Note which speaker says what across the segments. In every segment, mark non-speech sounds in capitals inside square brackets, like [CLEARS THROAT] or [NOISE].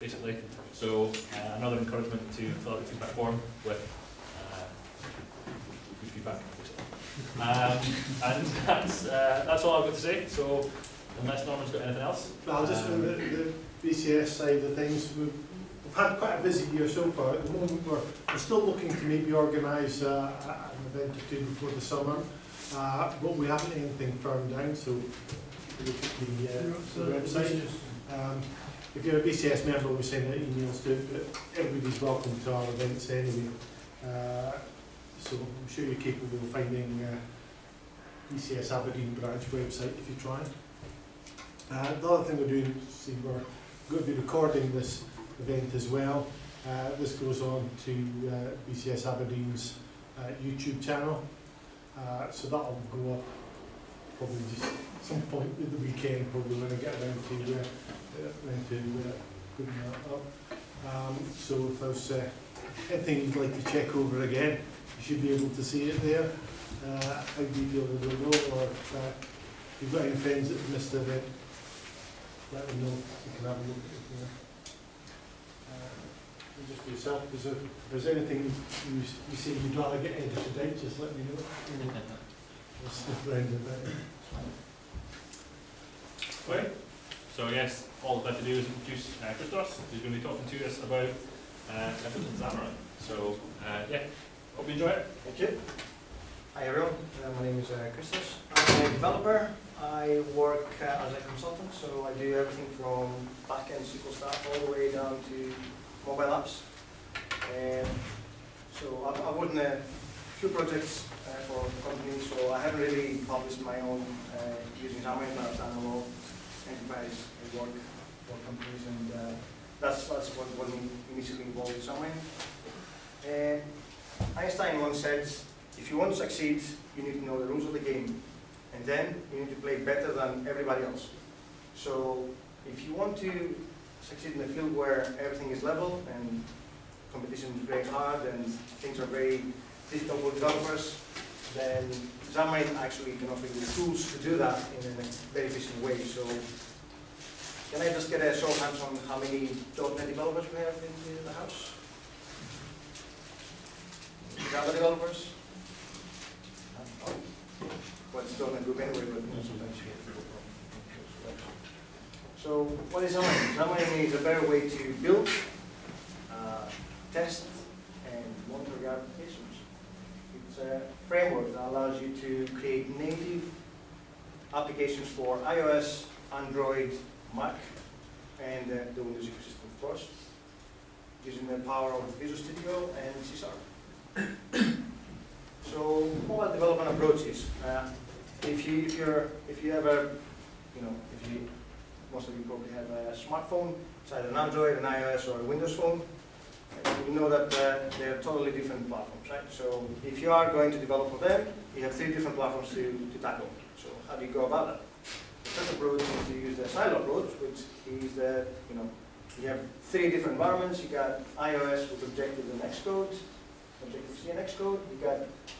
Speaker 1: basically. So uh, another encouragement to fill out the feedback form with uh, good feedback. Um, [LAUGHS] and that's uh, that's all I've got to say. So unless Norman's got anything else,
Speaker 2: Well, just from the, the BCS side of things, we've, we've had quite a busy year so far. At the moment, we're, we're still looking to maybe organise uh, an event or two before the summer, uh, but we haven't anything firmed down, so if you look at the, uh, the website. Um, if you're a BCS member, we send out emails to, but everybody's welcome to our events anyway. Uh, so I'm sure you're capable of finding uh, BCS Aberdeen branch website if you try. Uh, the other thing we're doing, see, we're going to be recording this event as well. Uh, this goes on to uh, BCS Aberdeen's uh, YouTube channel. Uh, so that'll go up probably just some point in the weekend, probably when I get around to, uh, uh, around to uh, putting that up. Um, so if there's uh, anything you'd like to check over again, you should be able to see it there. Uh, how detailed I don't know, or if, uh, if you've got any friends that have missed the event, let them know, you can have a look at it there. Uh, just for yourself, there, if there's anything you, you say you'd rather get edited out, just let me know. [LAUGHS] We'll sniff around a bit.
Speaker 1: right? So yes, all we've got to do is introduce uh, Christos, who's going to be talking to us about uh, Templeton Xamarin. So uh, yeah, hope you enjoy it.
Speaker 3: Thank you. Hi everyone, uh, my name is uh, Christos. I'm a developer. I work uh, as a consultant, so I do everything from back-end SQL stuff all the way down to mobile apps. Um, so I've, I've worked in a few projects uh, for companies, so I haven't really published my own uh, using Xamarin, but I've done a lot of enterprise work for companies, and uh, that's, that's what, what initially involved with Xamarin. Uh, Einstein once said, if you want to succeed, you need to know the rules of the game. And then you need to play better than everybody else. So if you want to succeed in a field where everything is level and competition is very hard and things are very difficult for developers, then Xamarin actually can offer you the tools to do that in a very efficient way. So can I just get a show of hands on how many .NET developers we have in the house? Java developers? Well, it's still group anyway, but. So what is Xamarin? Xamarin is a better way to build, uh, test, and monitor your applications. It's a framework that allows you to create native applications for iOS, Android, Mac, and uh, the Windows ecosystem, of course, using the power of Visual Studio and C Sharp. [COUGHS] So mobile development approaches. Uh, if you if you're if you ever you know if you most of you probably have a smartphone, it's either an Android, an iOS, or a Windows phone. You know that uh, they're totally different platforms, right? So if you are going to develop for them, you have three different platforms to, to tackle. So how do you go about that? First approach is to use the silo approach, which is that you know you have three different environments. You got iOS with Objective and Xcode, Objective-C and Xcode. You got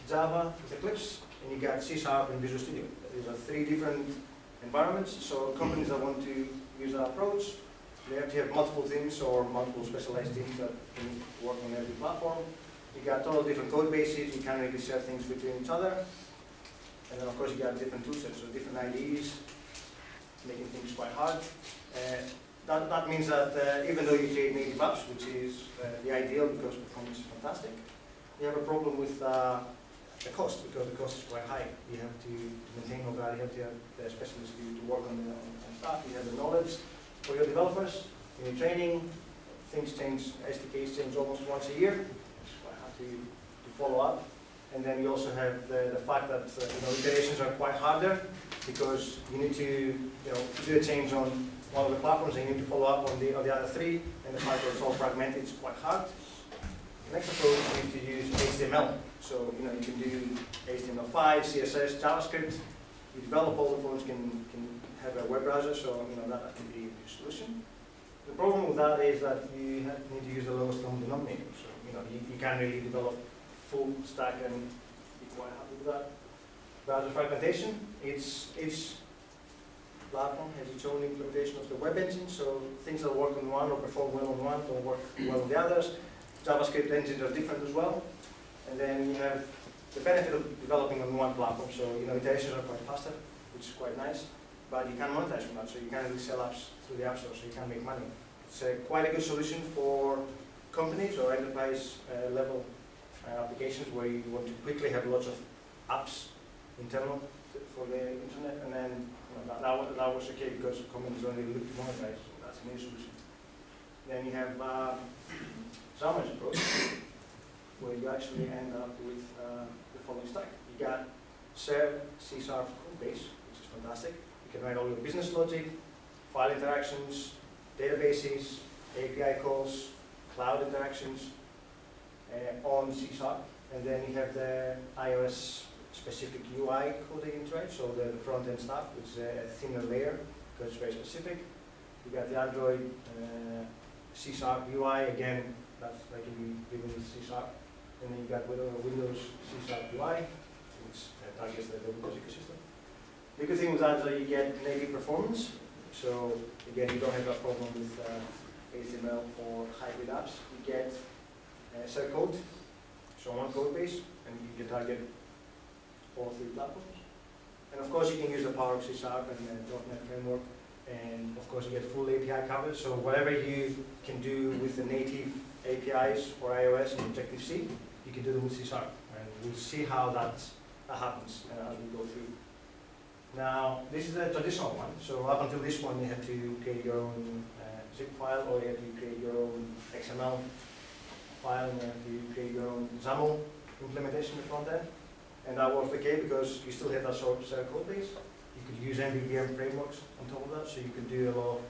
Speaker 3: Java with Eclipse, and you got C Sharp and Visual Studio. These are three different environments. So companies that want to use that approach, they have to have multiple teams or multiple specialized teams that can work on every platform. You got all different code bases. You can't really share things between each other. And then of course you got different toolsets, so different IDEs, making things quite hard. Uh, that, that means that uh, even though you create native apps, which is uh, the ideal because performance is fantastic, you have a problem with uh, the cost because the cost is quite high. You have to, maintain all that, you have to have the specialists to, to work on the on, stuff, you have the knowledge for your developers, in your training, things change, SDKs change almost once a year, it's quite hard to, to follow up. And then you also have the, the fact that uh, you know, iterations are quite harder because you need to you know, do a change on one of the platforms and you need to follow up on the, on the other three, and the fact that it's all fragmented is quite hard. The next approach is to use HTML. So, you know, you can do HTML5, CSS, JavaScript. You develop all the phones can, can have a web browser, so, you know, that, can be your solution. The problem with that is that you need to use the lowest common denominator. So, you know, you, you can't really develop full stack and be quite happy with that. Browser fragmentation, it's, it's platform has its own implementation of the web engine, so things that work on one or perform well on one don't work well on the others. JavaScript engines are different as well. And then you have the benefit of developing on one platform, so you know iterations are quite faster, which is quite nice. But you can't monetize from that, so you can't really sell apps through the app store, so you can't make money. It's uh, quite a good solution for companies or enterprise uh, level uh, applications where you want to quickly have lots of apps internal for the internet, and then you know, that, that, was, that was okay because companies only look to monetize, so that's an solution. Then you have uh, Xamarin's approach, where you actually end up with uh, the following stack. You got Serve C Sharp code base, which is fantastic. You can write all your business logic, file interactions, databases, API calls, cloud interactions uh, on C Sharp. And then you have the iOS specific UI coding it, so the front end stuff, which is a thinner layer because it's very specific. You got the Android uh, C Sharp UI, again, that's like if you C Sharp. And then you got Windows Windows C Sharp UI, which uh, targets the Windows ecosystem. The good thing with that that you get native performance. So again, you don't have a problem with uh, HTML or hybrid apps. You get uh, code, so one code base, and you can target all three platforms. And of course, you can use the power of C Sharp and the .NET framework. And of course, you get full API coverage. So whatever you can do with the native APIs for iOS and Objective-C, you can do them with C Sharp. And we'll see how that, that happens uh, as we go through. Now, this is the traditional one. So up until this one, you had to create your own uh, zip file or you had to create your own XML file and you had to create your own XAML implementation in the front end. And that was the okay because you still had that sort of code base. You could use MVVM frameworks on top of that, so you could do a lot of,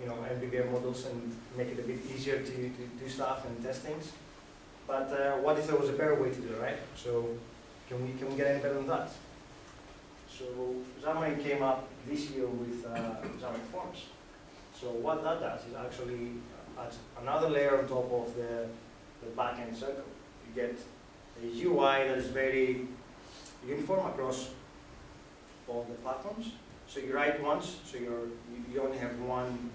Speaker 3: you know, MVVM models and make it a bit easier to, to do stuff and test things. But uh, what if there was a better way to do it, right? So can we, can we get any better than that? So Xamarin came up this year with uh, Xamarin Forms. So what that does is actually adds another layer on top of the, the backend circle. You get a UI that is very uniform across all the platforms. So you write once, so you, you only have one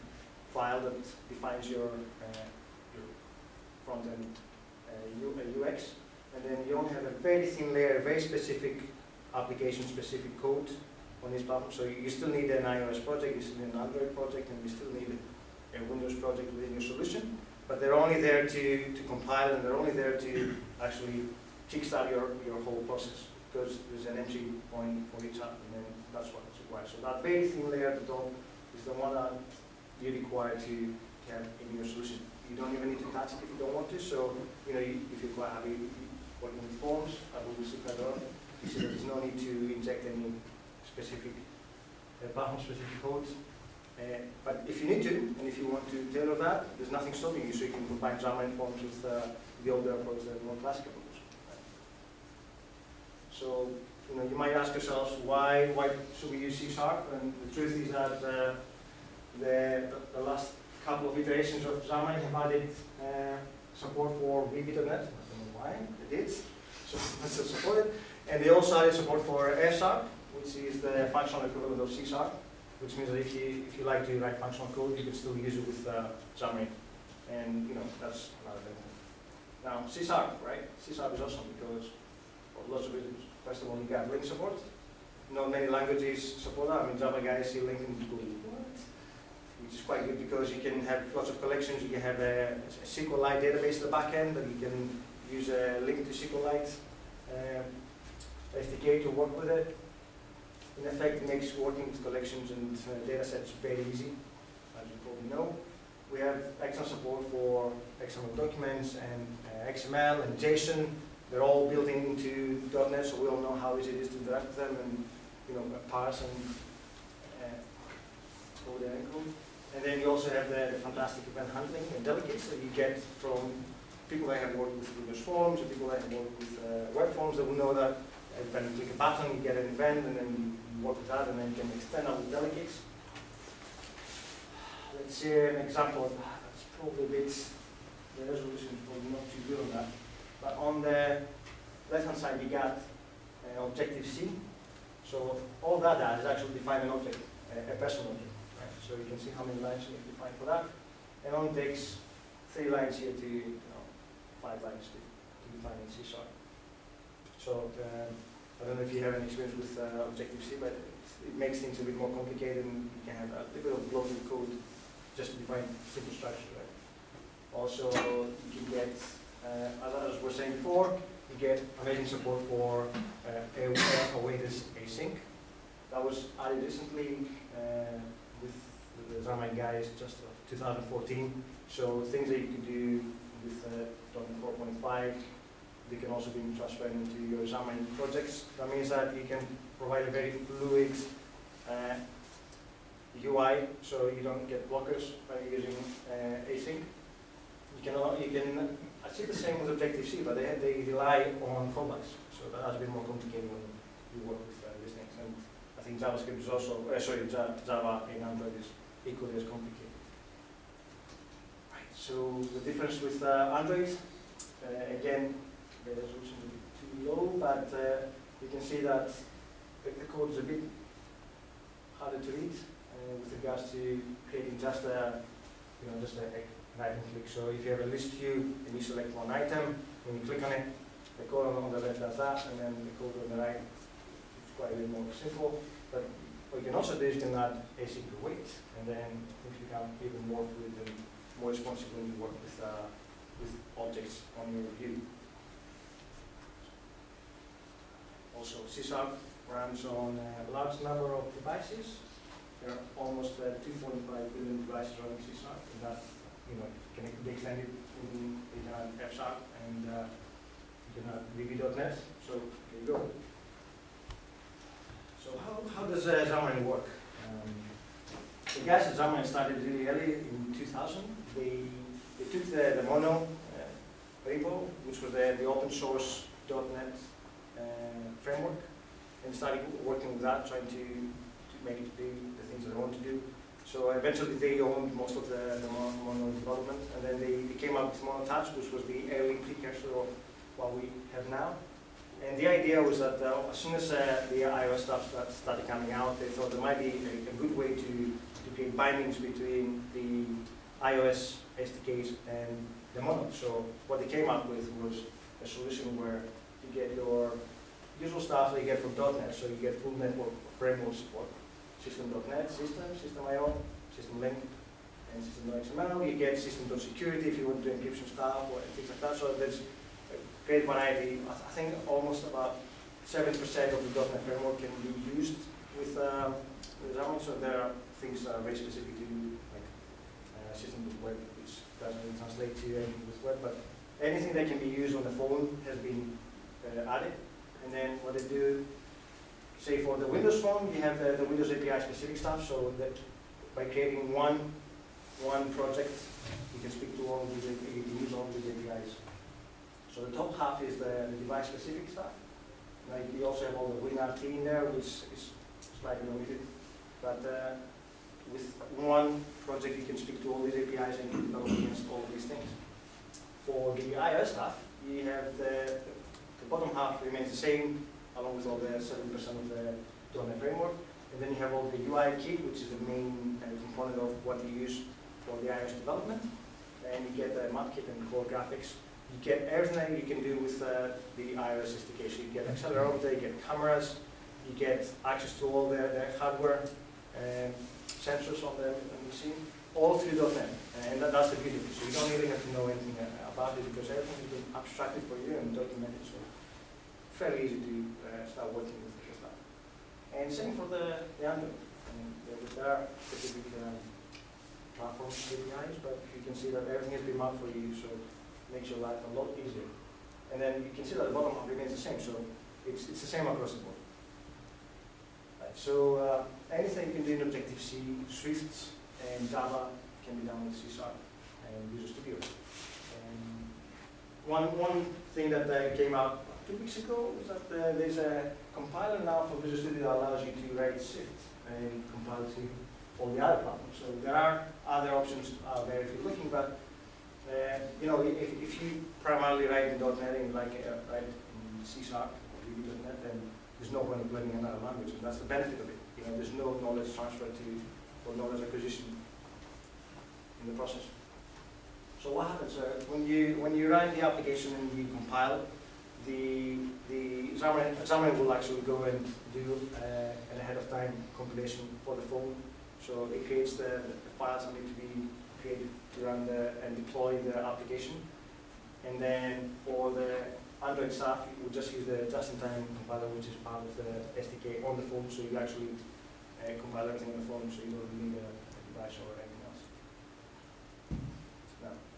Speaker 3: file that defines your, uh, your front end uh, uh, UX, and then you only have a very thin layer, very specific application specific code on this platform. So you, you still need an iOS project, you still need an Android project, and you still need a Windows project within your solution. But they're only there to, to compile and they're only there to actually kickstart your, your whole process because there's an entry point for each app and then that's what it's required. So that very thin layer at the top is the one that you require to have in your solution. You don't even need to touch it if you don't want to. So, you know, you, if you're quite happy working with forms, we will see further on, see there's no need to inject any specific uh, platform-specific code. Uh, but if you need to, and if you want to tailor that, there's nothing stopping you, so you can combine Xamarin Forms with uh, the older approach, the more classic approach. So, you know, you might ask yourselves, why, why should we use C Sharp? And the truth is that uh, the, the last couple of iterations of Xamarin have added uh, support for VB.NET. I don't know why, they did, so [LAUGHS] that's supported. And they also added support for F Sharp, which is the functional equivalent of C Sharp, which means that if you, if you like to write functional code, you can still use it with uh, Xamarin. And, you know, that's another thing. Now, C Sharp, right? C Sharp is awesome because of lots of reasons. First of all, you got LINQ support. Not many languages support that. I mean, Java guys see LINQ and go, what? Which is quite good because you can have lots of collections. You can have a, a SQLite database at the back end, and you can use a LINQ to SQLite um, SDK to work with it. In effect, it makes working with collections and uh, data sets very easy, as you probably know. We have excellent support for XML documents and uh, XML and JSON. They're all built into .NET, so we all know how easy it is to interact with them and you know parse and uh, and encode. And then you also have the, the fantastic event handling and delegates that you get from people that have worked with Windows Forms people that have worked with uh, web forms that will know that when you click a button, you get an event, and then you work with that, and then you can extend out the delegates. Let's see an example of that. That's probably a bit, the resolution is probably not too good on that. But on the left-hand side, we got uh, Objective-C. So all that does is actually define an object. a, a person object. Right? So you can see how many lines you need to define for that. It only takes three lines here to, you know, five lines to, to define in C sharp. So um, I don't know if you have any experience with uh, Objective-C, but it makes things a bit more complicated and you can have a little bit of bloated code just to define simple structure. Right? Also, you can get, uh, as I was saying before, you get amazing support for uh, awaited async. That was added recently uh, with the Xamarin guys just 2014. So things that you could do with uh, .NET 4.5, they can also be transferred into your Xamarin projects. That means that you can provide a very fluid uh, UI, so you don't get blockers by using uh, async. You can, you can achieve the same with Objective-C, but they, they rely on callbacks, so that has been more complicated when you work with uh, these things. And I think JavaScript is also, uh, sorry, Java in Android is equally as complicated. Right, so the difference with uh, Android, uh, again, the resolution is a bit too low, but uh, you can see that the the code is a bit harder to read uh, with regards to creating just a, you know, just a, a click. So if you have a list view and you select one item, when you click on it, the code on the left does that, and then the code on the right, it's quite a bit more simple. But what you can also do is you can add async await, and then things become even more fluid and more responsive when you work with, uh, with objects on your view. Also, C Sharp runs on a large number of devices. There are almost uh, 2.5 billion devices running C Sharp, and that you know, can be extended in you can add F sharp and uh, can add VB.NET. So there you go. So how, how does uh, Xamarin work? Um, the guys at Xamarin started really early in 2000. They, they took the, the Mono uh, repo, which was the, the open source .NET uh, framework, and started working with that, trying to, to make it do the things that they want to do. So eventually they owned most of the, the Mono development, and then they, came up with Mono Touch, which was the early precursor of what we have now. And the idea was that uh, as soon as uh, the iOS stuff started coming out, they thought there might be a, a good way to, to create bindings between the iOS SDKs and the Mono. So what they came up with was a solution where you get your usual stuff that you get from .NET, so you get full network framework support system.net, system, system.io, system.linq, and system.xml. You get system.security if you want to do encryption stuff or things like that. So there's a great variety. I think almost about 7% of the .NET framework can be used with, um, with Xamarin. So there are things are very specific to like uh, system.web, which doesn't translate to anything with web, but anything that can be used on the phone has been uh, added. And then what they do say for the Windows phone, you have the, the Windows API specific stuff, so that by creating one, one project, you can speak to all these, use all these APIs. So the top half is the, the device specific stuff. Like you also have all the WinRT in there, which is slightly limited. But uh, with one project, you can speak to all these APIs and develop against all these things. For the iOS stuff, you have the, the bottom half remains the same, along with all the 7% of the .NET framework. And then you have all the UI kit, which is the main uh, component of what you use for the iOS development. And you get the map kit and core graphics. You get everything that you can do with uh, the iOS SDK. So you get accelerometer, you get cameras, you get access to all the, the hardware um, sensors on the, on the machine, all through .NET. And that, that's the beauty. So you don't really have to know anything about it because everything been abstracted for you and documented. So fairly easy to uh, start working with this stuff. And same for the, the Android. I mean, there, there are specific um, platform APIs, but you can see that everything has been mapped for you, so it makes your life a lot easier. And then you can see that the bottom half remains the same, so it's, it's the same across the board. Right, so uh, anything you can do in Objective-C, Swift, and Java can be done with C Sharp and Visual Studio. And one, one thing that uh, came out two weeks ago was that uh, there's a compiler now for Visual Studio that allows you to write Swift and compile to all the other platforms. So there are other options out there if you're looking, but uh, you know, if, if you primarily write in .NET and like uh, write in C Sharp or VB.NET, then there's no point of learning another language, and that's the benefit of it. You know, there's no knowledge transfer to, or knowledge acquisition in the process. So what happens, uh, when you, when you run the application and you compile, the, the Xamarin, examiner will actually go and do uh, an ahead of time compilation for the phone. So it creates the, the files that need to be created to run the, and deploy the application. And then for the Android staff, you will just use the just-in-time compiler, which is part of the SDK on the phone, so you actually uh, compile everything on the phone, so you don't need a, a device or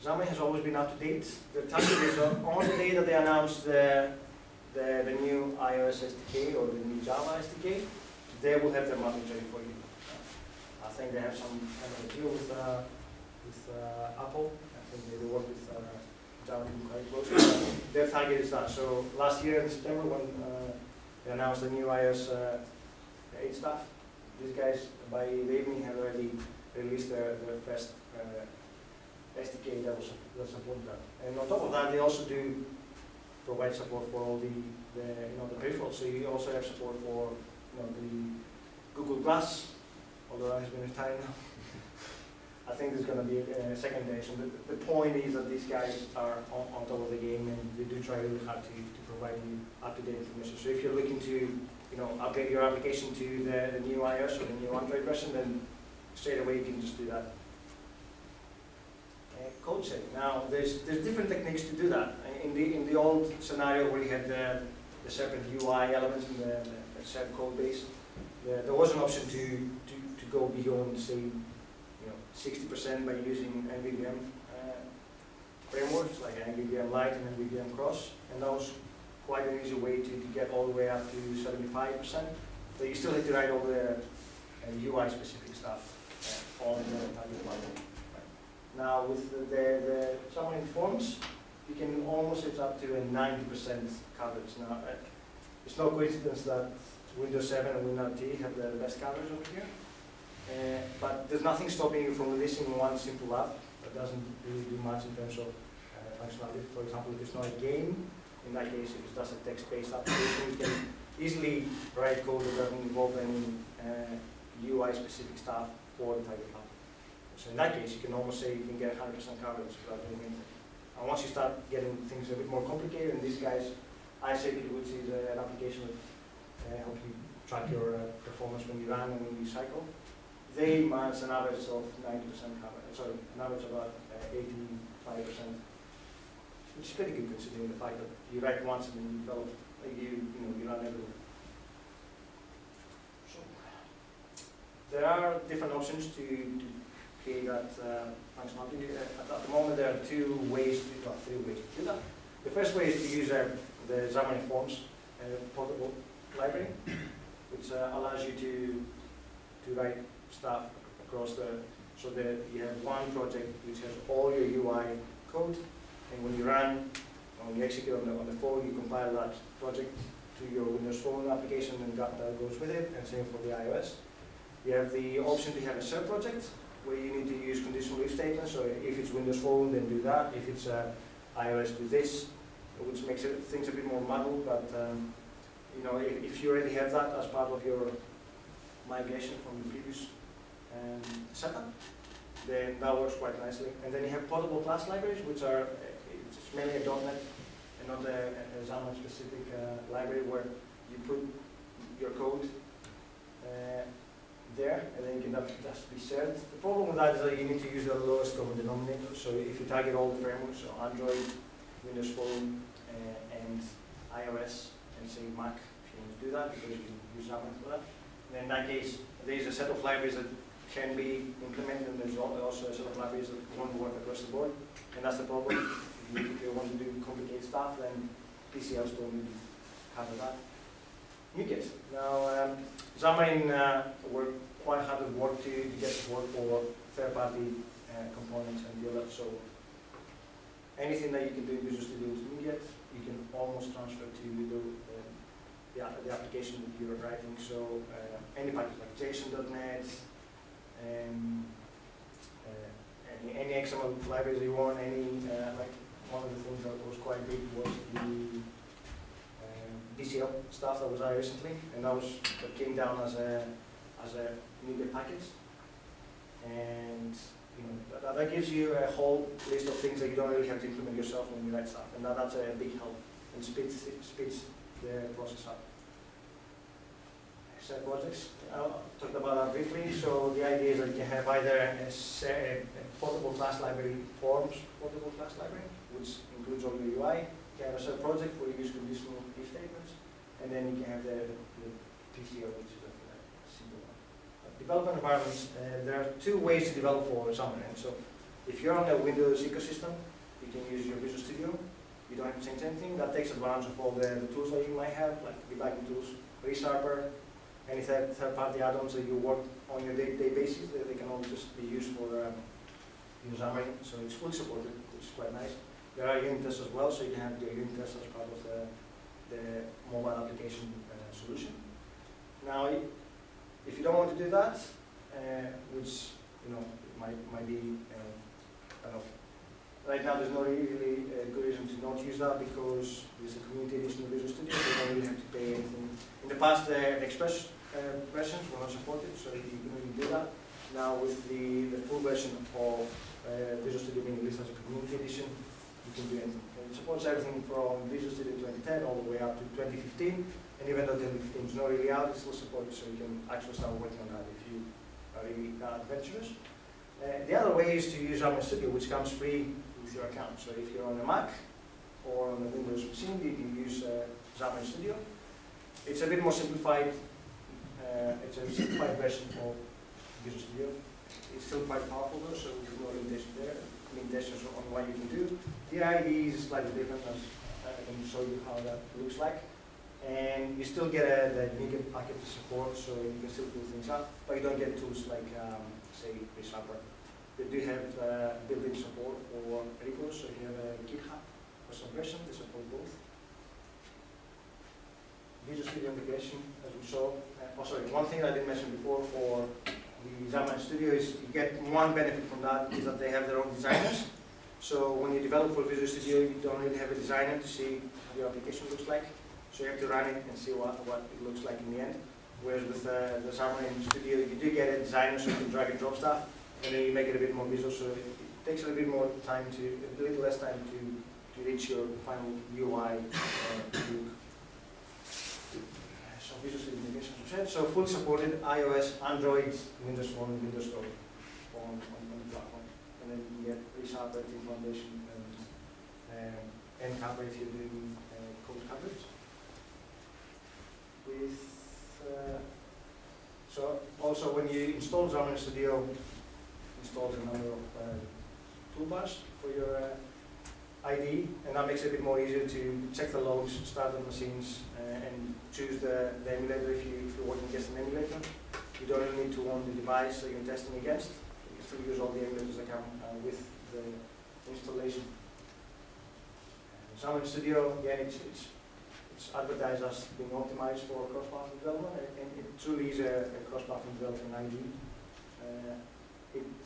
Speaker 3: Xamarin has always been up to date. The target is on, the day that they announced the, the, the new iOS SDK or the new Java SDK, they will have their modules ready for you. I think they have some kind of a deal with, uh, with uh, Apple. I think they, they work with uh, Java quite closely. Their target is that. So last year in September when uh, they announced the new iOS uh, 8 stuff, these guys by the evening had already released their, their first uh, SDK that that support that. And on top of that, they also do provide support for all the, the you know the peripherals. So you also have support for you know the Google Glass, although that has been retired now. [LAUGHS] I think there's going to be a, a second edition. But the point is that these guys are on, on top of the game and they do try really hard to, to provide you up-to-date information. So if you're looking to you know update your application to the, the new iOS or the new Android version, then straight away you can just do that. Uh, setting. Now, there's there's different techniques to do that. In the in the old scenario where you had the, the separate UI elements and the, the shared code base, there, there was an option to, to, to go beyond, say, you know, 60% by using MVVM uh, frameworks like MVVM Light and MvvmCross, and that was quite an easy way to, to get all the way up to 75%. But you still need to write all the uh, UI specific stuff uh, on the target level. Now with the, the, the Forms, you can almost set up to a 90% coverage. Now, uh, it's no coincidence that Windows 7 and Windows 10 have the best coverage over here. Uh, but there's nothing stopping you from releasing one simple app that doesn't really do much in terms of uh, functionality. For example, if it's not a game, in that case, if it's just a text-based application, you can easily write code that doesn't involve any uh, UI-specific stuff for the target platform. So in that case, you can almost say you can get 100% coverage without doing anything. And once you start getting things a bit more complicated, and these guys, iCircuit, which is uh, an application that uh, helps you track your uh, performance when you run and when you cycle, they manage an average of 90% coverage, sorry, an average of about uh, 85%, which is pretty good considering the fact that you write once and then you develop, uh, you, you know, you run everywhere. So, there are different options to, to that uh, functionality. Uh, At, at the moment, there are two ways, to, well, three ways to do that. The first way is to use uh, the Xamarin Forms uh, portable library, [COUGHS] which uh, allows you to to write stuff across the, so that you have one project which has all your UI code, and when you run, when you execute on the, on the phone, you compile that project to your Windows Phone application, and that, that goes with it, and same for the iOS. You have the option to have a shell project, where you need to use conditional if statements, so if it's Windows Phone, then do that, if it's uh, iOS, do this, which makes it, things a bit more muddled, but um, you know, if, if you already have that as part of your migration from the previous um, setup, then that works quite nicely. And then you have portable class libraries, which are it's mainly a .NET and not a, a Xamarin specific uh, library where you put your code. Uh, there and then you can have just be shared. The problem with that is that you need to use the lowest common denominator. So if you target all the frameworks, so Android, Windows Phone, uh, and iOS, and say Mac, if you want to do that, because you can use Xamarin for that. And in that case, there's a set of libraries that can be implemented, and there's also a set of libraries that won't work across the board. And that's the problem. If you, if you want to do complicated stuff, then PCLs don't really cover that. NuGet. Now, um, Xamarin uh, worked quite hard at work to, to get support for third-party uh, components and develop. So anything that you can do in Visual Studio with NuGet, you can almost transfer to the, uh, the, the application that you're writing. So uh, any package like JSON.NET, um, uh, any, any XML libraries you want, any, uh, like one of the things that was quite big was the DCL stuff that was out recently, and that was that came down as a as a media package. And you know, that, that gives you a whole list of things that you don't really have to implement yourself when you write stuff. And that, that's a big help and speeds, speeds the process up. Set projects, I'll talk about that briefly. So the idea is that you have either a, a portable class library forms, portable class library, which includes all your UI. You have a set project where you use conditional if statements, and then you can have the, the PCO, which is a, simple one. Uh, Development environments, uh, there are two ways to develop for Xamarin. So if you're on the Windows ecosystem, you can use your Visual Studio. You don't have to change anything. That takes advantage of all the, the tools that you might have, like debugging tools, ReSharper, any third, third-party add-ons that you work on your day-to-day basis, they, they can all just be used for um, Xamarin. So it's fully supported, which is quite nice. There are unit tests as well, so you can have your unit tests as part of the, the mobile application uh, solution. Now, if you don't want to do that, uh, which you know might might be uh, kind of right now, there's no really uh, good reason to not use that because there's a community edition of Visual Studio, so you don't really have to pay anything. In the past, the Express uh, versions were not supported, so you can really do that. Now, with the, the full version of uh, Visual Studio being released as a community edition, can. And It supports everything from Visual Studio 2010 all the way up to 2015, and even though 2015 is not really out, it's still supported, so you can actually start working on that if you are really adventurous. Uh, the other way is to use Xamarin Studio, which comes free with your account. So if you're on a Mac or on a Windows machine, you can use uh, Xamarin Studio. It's a bit more simplified. Uh, it's a simplified version of Visual Studio. It's still quite powerful though, so there's no limitation there. Limitations on what you can do. The IDE is slightly different, I can show you how that looks like. And you still get a, the media package support, so you can still do things up, but you don't get tools like, um, say, ReSharper. They do have uh, built-in support for repos, so you have a GitHub or some version, they support both. Visual Studio integration, as we saw. Uh, oh, sorry, one thing I didn't mention before for the Xamarin Studio is you get one benefit from that is that they have their own designers. So when you develop for Visual Studio, you don't really have a designer to see how your application looks like. So you have to run it and see what, what it looks like in the end. Whereas with uh, the Xamarin Studio, you do get a designer so you can drag and drop stuff, and then you make it a bit more visual. So it, takes a little bit more time to, a little less time to, to reach your final UI uh, look. So Visual Studio integration, so fully supported iOS, Android, Windows Phone, Windows Store on, on, on the platform. And then you get ReSharper, Team Foundation, and um, NCAPRA if you're doing uh, code coverage. With, uh, so also when you install Xamarin Studio, install a number of uh, toolbars for your uh, ID, and that makes it a bit more easier to check the logs, start the machines, uh, and choose the, the emulator if, you, if you're working against an emulator. You don't need to own the device that you're testing against. Still use all the emulators that come uh, with the installation. Xamarin Studio, again, it's, it's, it's advertised as being optimized for cross-platform development, and, and it truly is a, a cross-platform development ID. Uh,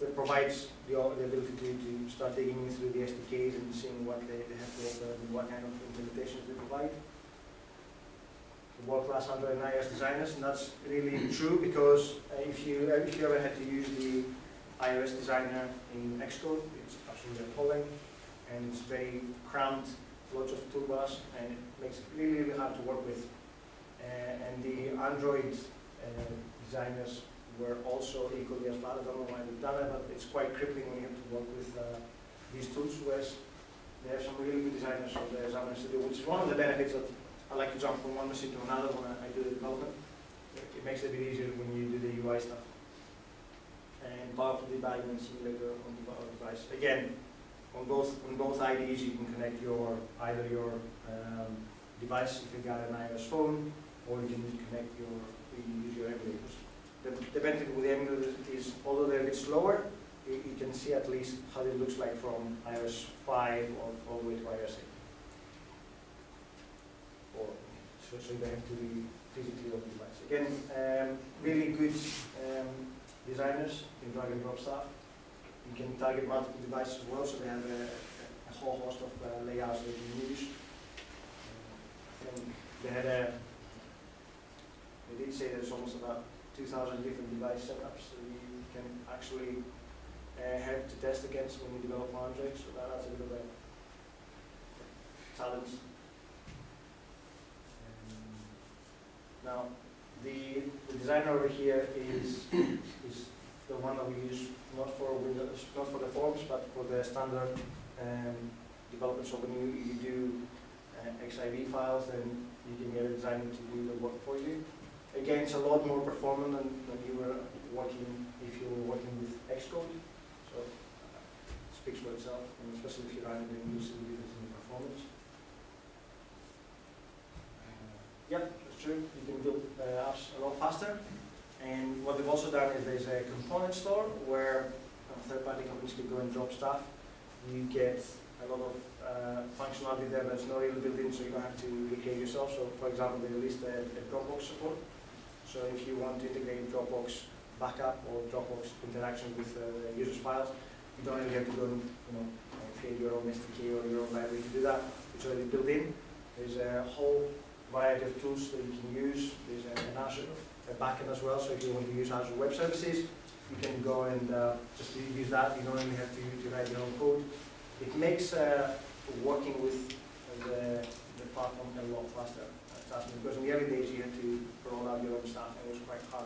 Speaker 3: it provides the, the ability to, to start digging in through the SDKs and seeing what they, they have to offer and what kind of implementations they provide. World-class Android and iOS designers, and that's really true because uh, if you uh, if you ever had to use the iOS designer in Xcode, it's absolutely appalling and it's very cramped, lots of toolbars, and it makes it really, really hard to work with. Uh, and the Android uh, designers were also equally as bad. I don't know why they've done it, but it's quite crippling when you have to work with uh, these tools, whereas they have some really good designers on the Xamarin Studio, which is one of the benefits that I like to jump from one machine to another when I I do the development. It it makes it a bit easier when you do the UI stuff. And powerful debugging and simulator on the device. Again, on both on both IDs you can connect your either your um, device if you got an iOS phone, or you can connect your you can use your emulators. The, the benefit with the emulators is although they're a bit slower, you, you can see at least how it looks like from iOS 5 or all the way to iOS 8. Or so, so you don't have to be physically on the device. Again, um, really good um, designers in drag and drop stuff. You can target multiple devices as well, so they have a, a whole host of uh, layouts that you can use. Think they had a, they did say there's almost about 2,000 different device setups that you can actually uh, have to test against when you develop Android, so that, that's a bit of a challenge. Now, the, the designer over here is, is the one that we use not for Windows, not for the forms, but for the standard um, development. So when you, you do uh, XIB files, then you can get a designer to do the work for you. Again, it's a lot more performant than when you were working, if you were working with Xcode. So uh, it speaks for itself, and especially if you're running the new difference in performance. Uh, Yep, true. You can build uh, apps a lot faster. And what they've also done is there's a component store where uh, third-party companies can go and drop stuff. You get a lot of uh, functionality there that's not really built in, so you don't have to recreate yourself. So, for example, they released a, Dropbox support. So if you want to integrate Dropbox backup or Dropbox interaction with uh, user's files, you don't really have to go and you know, create your own SDK or your own library to do that. It's already built in. There's a whole variety of tools that you can use. There's an Azure backend as well, so if you want to use Azure Web Services, you can go and uh, just use that. You don't really have to, to write your own code. It makes uh, working with the, the platform a lot faster. Because in the early days you had to roll out your own stuff and it was quite hard.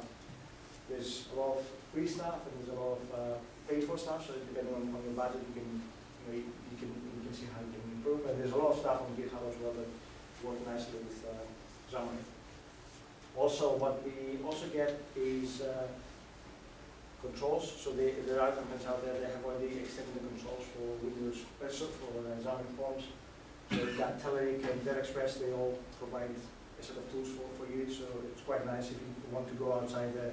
Speaker 3: There's a lot of free stuff and there's a lot of uh, paid for stuff, so depending on, on your budget you can, you, know, you, you can you can see how you can improve. And there's a lot of stuff on GitHub as well that work nicely with uh, Xamarin. Also, what we also get is uh, controls. So they, there are companies out there that have already extended the controls for Windows, uh, so for uh, Xamarin Forms. So you've got Telerik and DevExpress, they all provide a set of tools for, for you. So it's quite nice if you want to go outside the,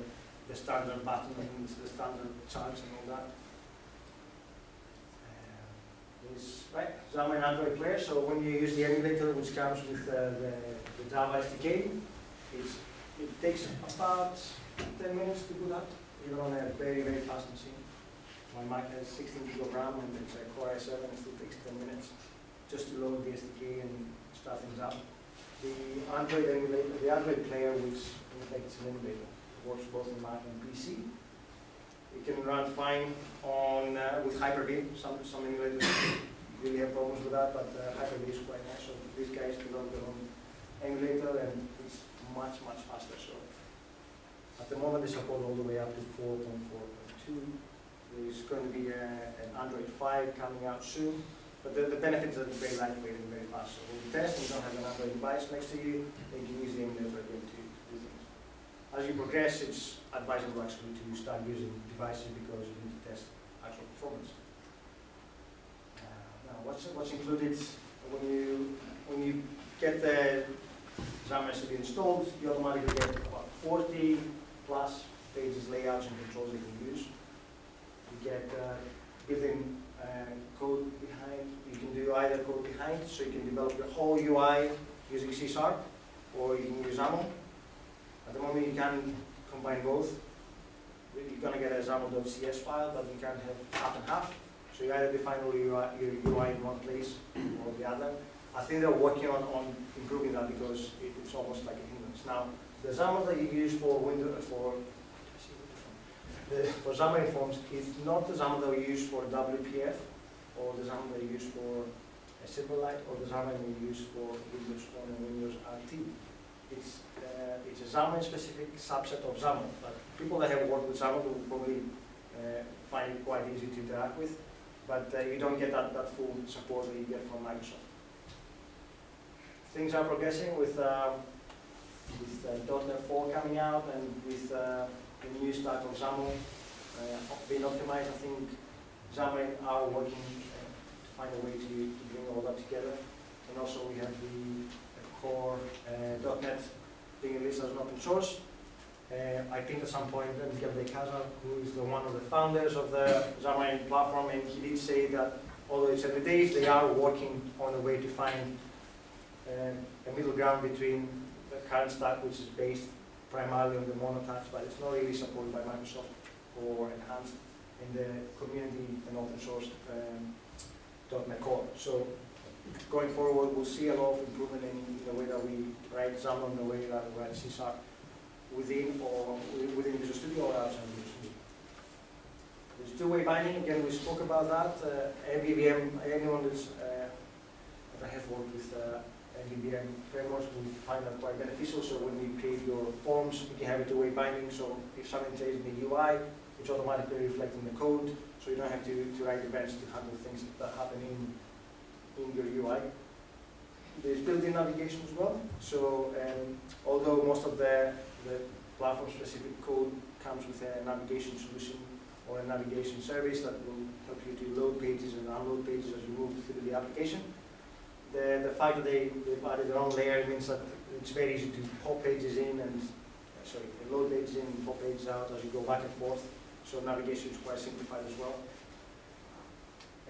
Speaker 3: the standard button and the standard charts and all that. Is right, Xamarin Android Player. So when you use the emulator, which comes with uh, the, the Java SDK, it takes about 10 minutes to boot up, even on a very, very fast machine. My Mac has 16 gig of RAM and it's a Core i7, it still takes 10 minutes just to load the SDK and start things up. The Android emulator, the Android player, which in fact an emulator, works both on Mac and PC. It can run fine on uh, with Hyper-V. Some some emulators really have problems with that, but uh, Hyper-V is quite nice. So these guys developed their own emulator and it's much, much faster. So at the moment they support all the way up to 4.4.2. There's going to be a, an Android 5 coming out soon. But the, the benefits are very lightweight and very fast. So when you test and you don't have an Android device next to you, then you can use the emulator again to. As you progress, it's advisable actually to start using devices because you need to test actual performance. Uh, now, what's, what's included when you, when you get the Xamarin to be installed, you automatically get about 40 plus pages, layouts, and controls that you can use. You get uh, built-in uh, code behind. You can do either code behind, so you can develop your whole UI using C Sharp, or you can use XAML. At the moment, you can combine both. You're going to get a XAML.cs file, but you can have half and half. So you either define all your UI, in one place or the other. I think they're working on, on improving that because it, it's almost like a hindrance. Now, the XAML that you use for Windows, for the, for Xamarin Forms is not the XAML that we use for WPF or the XAML that you use for Silverlight or the XAML we use for Windows Phone and Windows RT. It's, uh, it's a Xamarin specific subset of XAML, but people that have worked with XAML will probably uh, find it quite easy to interact with, but uh, you don't get that, that full support that you get from Microsoft. Things are progressing with, uh, with uh, .NET 4 coming out and with uh, the new stack of XAML uh, being optimized. I think Xamarin are working uh, to find a way to, to bring all that together. And also we have the, core uh, .NET being released as an open source. Uh, I think at some point Miguel de Icaza, who is the one of the founders of the Xamarin platform, and he did say that although it's early days, they are working on a way to find uh, a middle ground between the current stack, which is based primarily on the monotouch, but it's not really supported by Microsoft or enhanced in the community and open source um, .NET Core. So going forward, we'll see a lot of improvement in the way that we write and the way that we write C within or within Visual Studio or outside Visual Studio. There's two-way binding, again, we spoke about that. Uh, MVVM, anyone that's, uh, that has worked with uh, MVVM frameworks will find that quite beneficial. So when you create your forms, you can have a two-way binding. So if something changes in the UI, it's automatically reflecting the code. So you don't have to, to write events to handle things that happen in, in your UI. There's built-in navigation as well. So um, although most of the, the platform-specific code comes with a navigation solution or a navigation service that will help you to load pages and unload pages as you move through the application. The, the fact that they, they've added their own layer means that it's very easy to pop pages in and, uh, sorry, load pages in and pop pages out as you go back and forth. So navigation is quite simplified as well.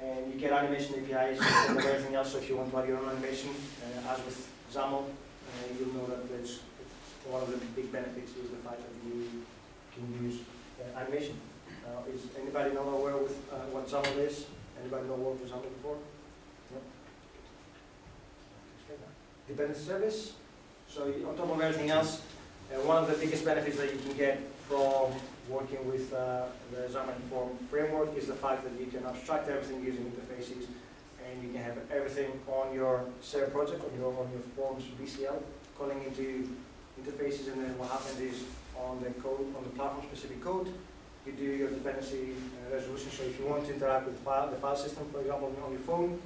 Speaker 3: And you get animation APIs and everything else, so if you want to add your own animation, uh, as with XAML, uh, you'll know that it's, one of the big benefits is the fact that you can use uh, animation. Is anybody not aware with what XAML is? Anybody know worked with XAML before? No? Dependency service. So on top of everything else, one of the biggest benefits that you can get from working with uh, the Xamarin Forms framework is the fact that you can abstract everything using interfaces and you can have everything on your shared project, on your, on your forms BCL, calling into interfaces and then what happens is on the code, on the platform specific code, you do your dependency uh, resolution. So if you want to interact with file, the file system, for example, on your phone,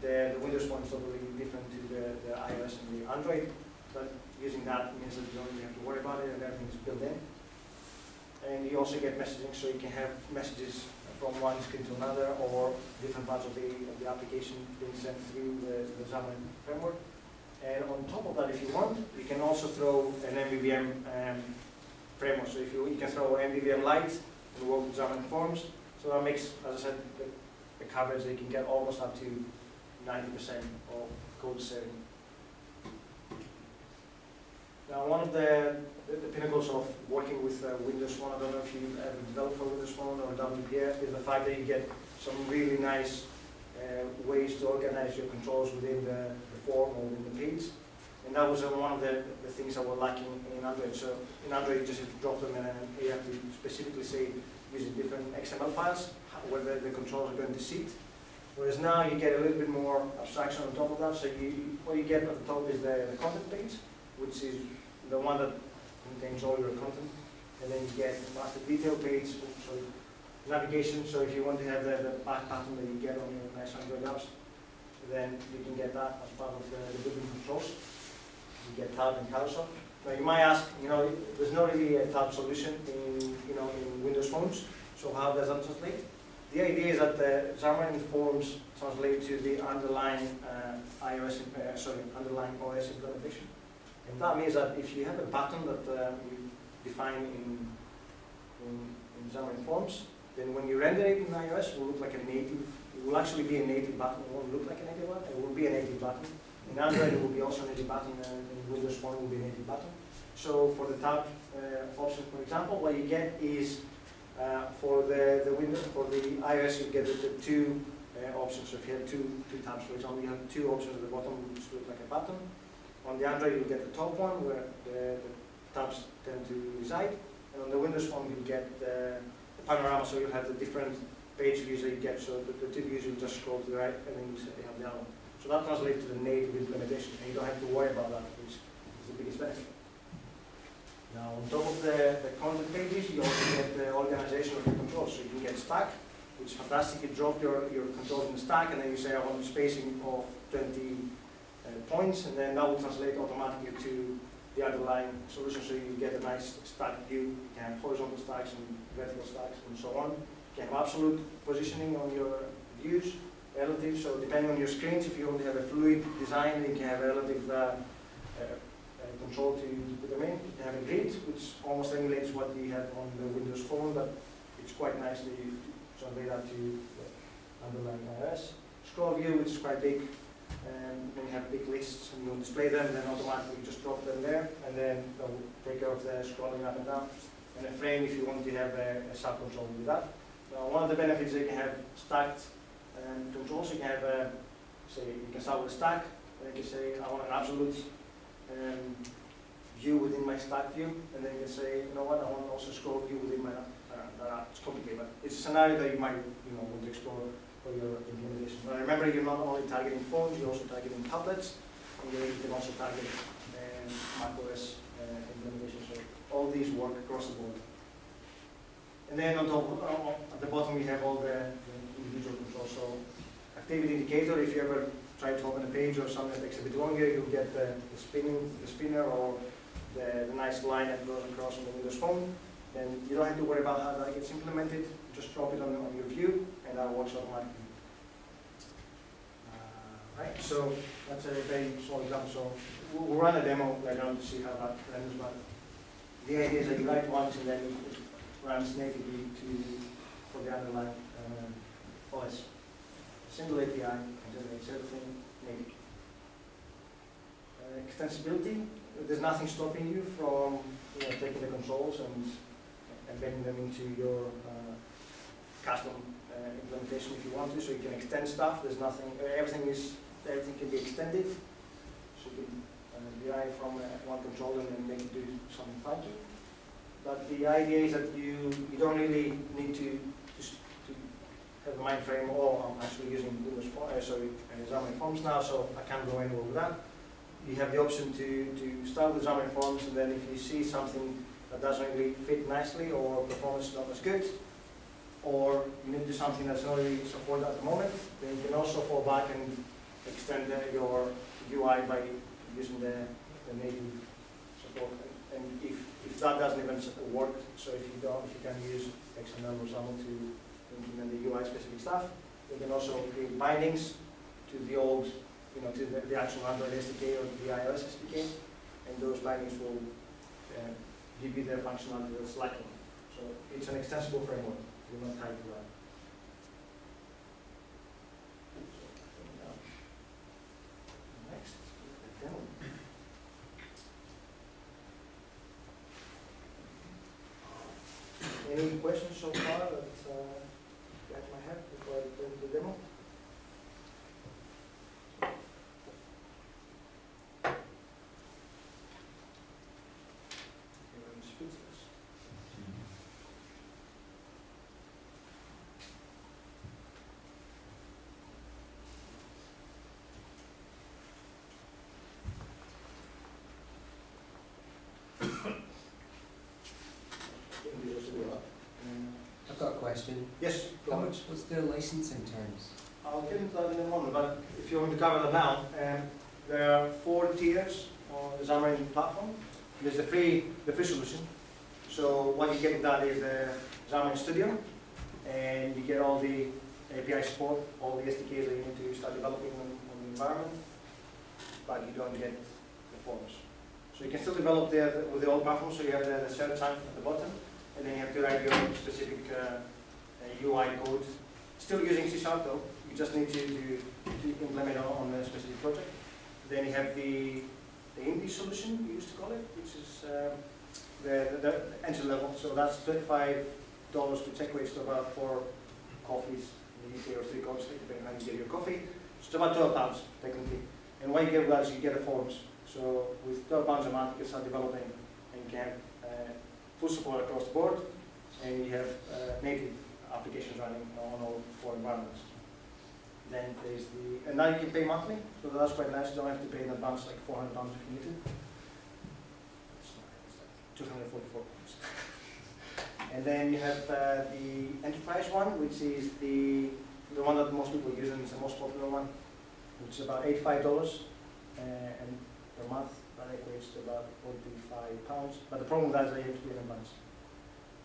Speaker 3: the, the Windows one is totally different to the, the iOS and the Android. But using that means that you don't really have to worry about it and everything's built in. And you also get messaging, so you can have messages from one screen to another or different parts of the, of the application being sent through the, the Xamarin framework. And on top of that, if you want, you can also throw an MVVM um, framework. So if you, you can throw MVVM Light and work with Xamarin Forms. So that makes, as I said, the, the coverage, they can get almost up to 90% of code sharing. Now, one of the, the, the pinnacles of working with uh, Windows Phone, I don't know if you've ever developed for Windows Phone or WPF, is the fact that you get some really nice uh, ways to organize your controls within the, the form or within the page. And that was uh, one of the, the things that were lacking in Android. So in Android, you just have to drop them in and you have to specifically say using different XML files where the, the controls are going to sit. Whereas now you get a little bit more abstraction on top of that. So you, what you get at the top is the, the content page, which is the one that contains all your content. And then you get master detail page, so navigation. So if you want to have the, the back pattern that you get on your nice Android apps, then you can get that as part of the, the building controls. You get tab and carousel. Now you might ask, you know, there's not really a tab solution in, you know, in Windows phones. So how does that translate? The idea is that the Xamarin Forms translate to the underlying uh, iOS, uh, sorry, underlying OS implementation. And that means that if you have a button that uh, you define in, in, in Xamarin Forms, then when you render it in iOS, it will look like a native, it will actually be a native button, it won't look like a native button, it will be a native button. In Android, it will be also a native button, and in Windows Phone, it will be a native button. So for the tab uh, option, for example, what you get is uh, for the, the Windows, for the iOS, you get the, the two uh, options. So if you have two, two tabs, for example, you have two options at the bottom, which look like a button. On the Android, you get the top one, where the, the tabs tend to reside. And on the Windows phone, you get the, the panorama, so you have the different page views that you get. So the, the two views, you just scroll to the right, and then you have the other one. So that translates to the native implementation, and you don't have to worry about that, which is the biggest benefit. Now, on top of the, the content pages, you also get the organization of your controls. So you can get stack, which is fantastic. You drop your, your controls in the stack, and then you say, I want spacing of 20 uh, points, and then that will translate automatically to the underlying solution. So you get a nice stack view. You can have horizontal stacks and vertical stacks, and so on. You can have absolute positioning on your views, relative. So depending on your screens, if you only have a fluid design, you can have relative uh, uh, uh, control to, to put them in. You can have a grid, which almost emulates what we have on the Windows Phone, but it's quite nicely translate that to underlying iOS. Scroll view, which is quite big, and when you have big lists and you'll display them, and then automatically you just drop them there, and then they'll take care of the scrolling up and down. And a frame if you want to have a, a sub control with that. Now, one of the benefits is you can have stacked um, controls. You can have, a, say, you can start with a stack, and you can say, I want an absolute um, view within my stack view, and then you can say, you know what, I want also scroll view within my, uh, it's complicated, but it's a scenario that you might, you know, want to explore for your. But remember, you're not only targeting phones, you're also targeting tablets, and you can also target um, macOS uh, implementation. So all these work across the board. And then on top, uh, at the bottom, we have all the, the individual controls. So activity indicator, if you ever try to open a page or something that takes a bit longer, you'll get the, the spinning, the spinner or the, the nice line that goes across on the Windows Phone. Then you don't have to worry about how that gets implemented. Just drop it on, on your view, and that works automatically. Uh, right. So that's a very small example. So we'll, we'll run a demo later on to see how that renders. But the idea is that you write once and then it runs natively to for the underlying uh, OS. Single API and generates everything native. Uh, extensibility, there's nothing stopping you from you know, taking the controls and embedding them into your uh, custom uh, implementation if you want to, so you can extend stuff. There's nothing, uh, everything is, everything can be extended. So you can uh, derive from uh, one controller and make it do something funky. But the idea is that you, you don't really need to, have a mind frame, oh, I'm actually using Windows, Phone- uh, sorry, Xamarin Forms now, so I can't go anywhere with that. You have the option to, to start with Xamarin Forms, and then if you see something that doesn't really fit nicely, or performance is not as good, or you need to do something that's not really supported at the moment, then you can also fall back and extend your UI by using the, the native support. And if, if that doesn't even work, so if you don't, if you can use XML or XAML to implement the UI specific stuff, you can also create bindings to the old, you know, to the, the actual Android SDK or the iOS SDK, and those bindings will uh, give you the functionality that's lacking. So it's an extensible framework, to that. Next. Any questions so far that uh, you guys might have before I go into the demo? Everyone's speechless.
Speaker 4: I've got a question.
Speaker 3: Yes, go
Speaker 4: How
Speaker 3: on.
Speaker 4: much was the licensing terms?
Speaker 3: I'll get into that in a moment, but if you want me to cover them now, um, there are four tiers on the Xamarin platform. There's the free, the free solution. So what you get with that is the Xamarin Studio, and you get all the API support, all the SDKs that you need to start developing on, on the environment, but you don't get the forms. So you can still develop there with the old platform, so you have the, the search sign at the bottom, and then you have to write your own specific uh, UI code Still using C Sharp though, you just need to, to, to implement on, on a specific project. Then you have the, the indie solution, we used to call it, which is um, the, the, entry level. So that's twenty-five dollars to take away to about four coffees in the UK or three coffees, depending on how you get your coffee. So it's about twelve pounds technically. And what you get that is you get the forms. So with twelve pounds a month, you can start developing and can have uh, full support across the board, and you have uh, native applications running on all four environments. Then there's the, and now you can pay monthly, so that's quite nice, you don't have to pay in advance like four hundred pounds if you need to. Two hundred forty-four pounds. [LAUGHS] And then you have uh, the enterprise one, which is the, the one that most people use, and it's the most popular one, which is about eighty-five dollars, uh, and per month, that equates to about forty-five pounds. But the problem with that is that you have to pay in advance.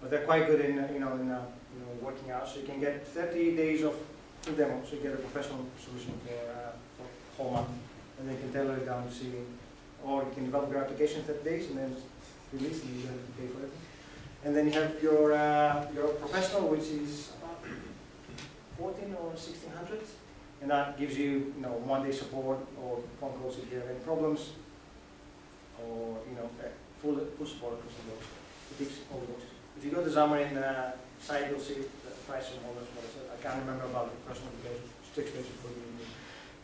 Speaker 3: But they're quite good in, uh, you know, in, uh, you know, working out, so you can get thirty days of full demo, so you get a professional solution for, uh, for whole month. And then you can tailor it down to see, or you can develop your application in thirty days and then release and you have to pay for it. And then you have your, uh, your professional, which is about fourteen or sixteen hundred. And that gives you, you know, one day support or phone calls if you have any problems. Or, you know, full, full support across the board. It ticks all the boxes. If you go to Xamarin uh, site, you'll see the price and all those I can't remember about the personal it's too expensive for me.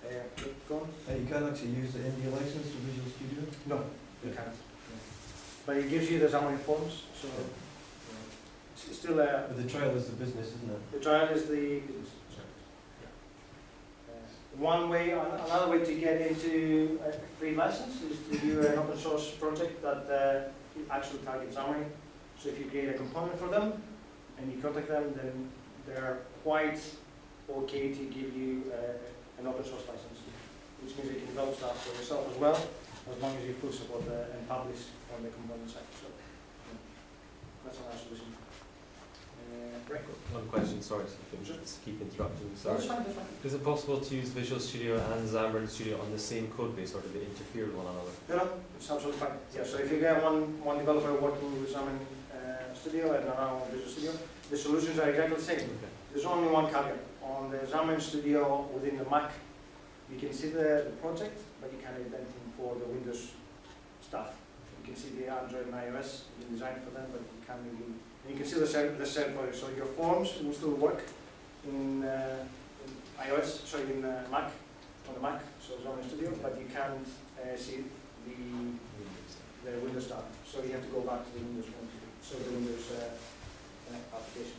Speaker 3: Uh, go on.
Speaker 5: Uh, you can't actually use the indie license for Visual Studio.
Speaker 3: No, you can't. but it gives you the Xamarin Forms, so it's still, uh,
Speaker 5: But the trial is the business, isn't it?
Speaker 3: the trial is the, uh, one way, another way to get into a free license is to do an open source project that uh, actually targets Xamarin. So if you create a component for them and you contact them, then they're quite okay to give you uh, an open source license, which means you can develop stuff for yourself as well, as long as you full support uh, and publish on the component side. So yeah, that's a nice solution. Uh,
Speaker 5: One question, sorry, so just keep interrupting, sorry.
Speaker 3: that's fine, that's fine.
Speaker 5: Is it possible to use Visual Studio and Xamarin Studio on the same code base, or do they interfere with one another?
Speaker 3: No, no, it's absolutely fine. Yeah, so if you get one, one developer working with Xamarin Studio and with Visual Studio, the solutions are exactly the same.
Speaker 5: Okay.
Speaker 3: There's only one caveat. On the Xamarin Studio within the Mac, you can see the, project, but you can't edit anything for the Windows stuff. You can see the Android and iOS, you can design for them, but you can't really, you can see the same, the project. So your forms will still work in, uh, in iOS, sorry, in uh, Mac, on the Mac, so Xamarin Studio, but you can't uh, see the the Windows stuff. So you have to go back to the Windows one, so the Windows uh, uh, application.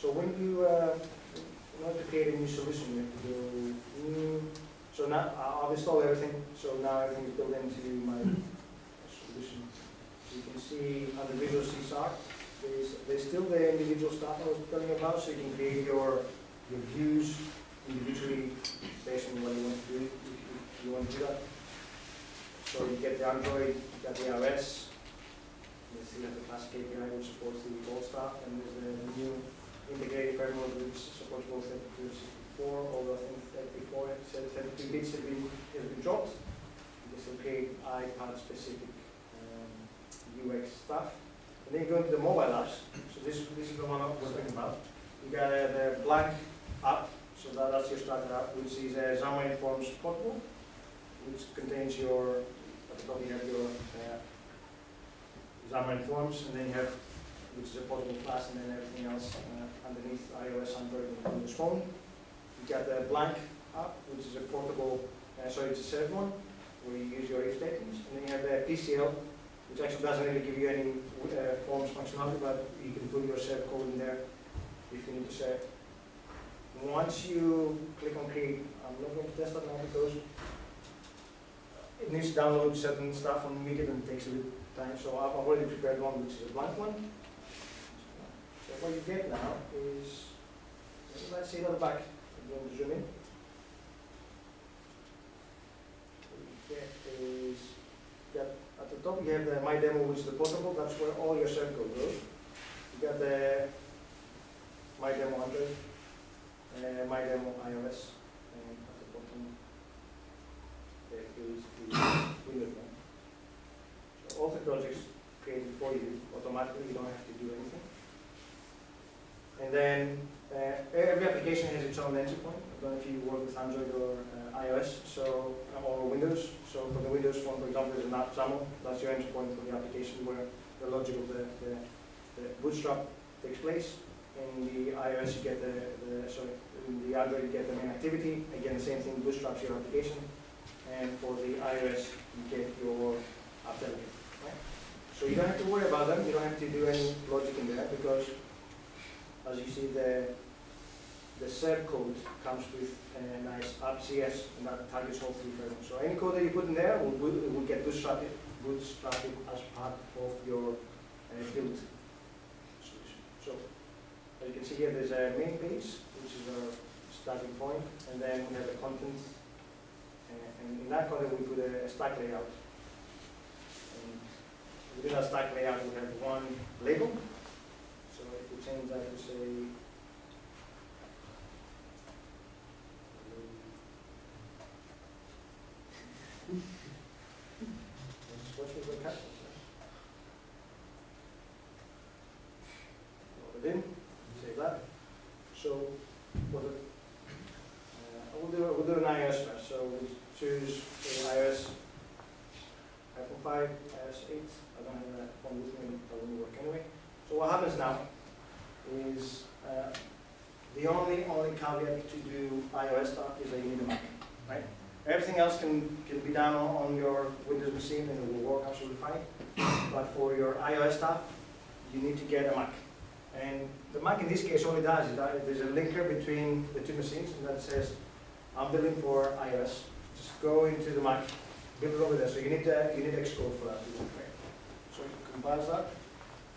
Speaker 3: So when you, uh, to create a new solution, you have to go new, so now I- I've installed everything, so now everything is built into my solution. So you can see under Visual C Sharp, there's, there's still the individual stuff I was telling about, so you can create your, your views individually based on what you want to do, if you, if you want to do that. So you get the Android, you got the iOS, you see that the classic API which supports the old stuff, and there's the new integrated framework which supports both 32 and 64, although I think that before it said 32 bits have been, has been dropped. This will create iPad specific um, UX stuff. And then you go into the mobile apps, so this, this is the one I was talking about. You got uh, the blank app, so that, that's your starter app, which is uh, Xamarin Forms Portable, which contains your, at the top you have your uh, Xamarin Forms, and then you have, which is a portable class, and then everything else uh, underneath iOS, Android, and Windows Phone. You got the blank app, which is a portable, uh, sorry, it's a shared one, where you use your if statements, and then you have the PCL, which actually doesn't really give you any uh, forms functionality, but you can put your shared code in there if you need to share. Once you click on create, I'm not going to test that now because it needs to download certain stuff from Media and takes a bit time, so I've already prepared one which is a blank one. So what you get now is, let's see it at the back, if you zoom in. What you get is, that at the top you have the My Demo, which is the portable, that's where all your code goes. You got the My Demo Android, uh, My Demo iOS, and at the bottom there is the Windows all the projects created for you automatically, you don't have to do anything. And then uh, every application has its own entry point. I don't know if you work with Android or uh, iOS, so or Windows. So for the Windows phone, for example, there's an app XAML. That's your entry point for the application where the logic of the, the, the bootstrap takes place. In the iOS, you get the, the sorry, in the Android, you get the main activity. Again, the same thing, bootstraps your application. And for the iOS, you get your app delegate. So you don't have to worry about them. You don't have to do any logic in there because as you see, the the shared code comes with a nice AppCS and that targets all three frameworks. So any code that you put in there will, will, will get bootstrapped, bootstrapped as part of your uh, build solution. So as you can see here, there's a main page, which is our starting point, and then we have the content. Uh, and in that content, we put a stack layout. Within that stack layout, we have one label, so if we change that to say. What should we cut? Load it in, save that. So, what it, uh, we'll do, we'll do an iOS first, so we choose the iOS iPhone five, iOS eight, I don't have that with me, it doesn't work anyway. So what happens now is uh, the only only caveat to do iOS stuff is that you need a Mac, right? Everything else can, can be done on, your Windows machine and it will work absolutely fine. But for your iOS stuff, you need to get a Mac. And the Mac in this case it does is that there's a linker between the two machines and that says, I'm building for iOS. Just go into the Mac, build it over there. So you need, uh, you need Xcode for that. To? So that.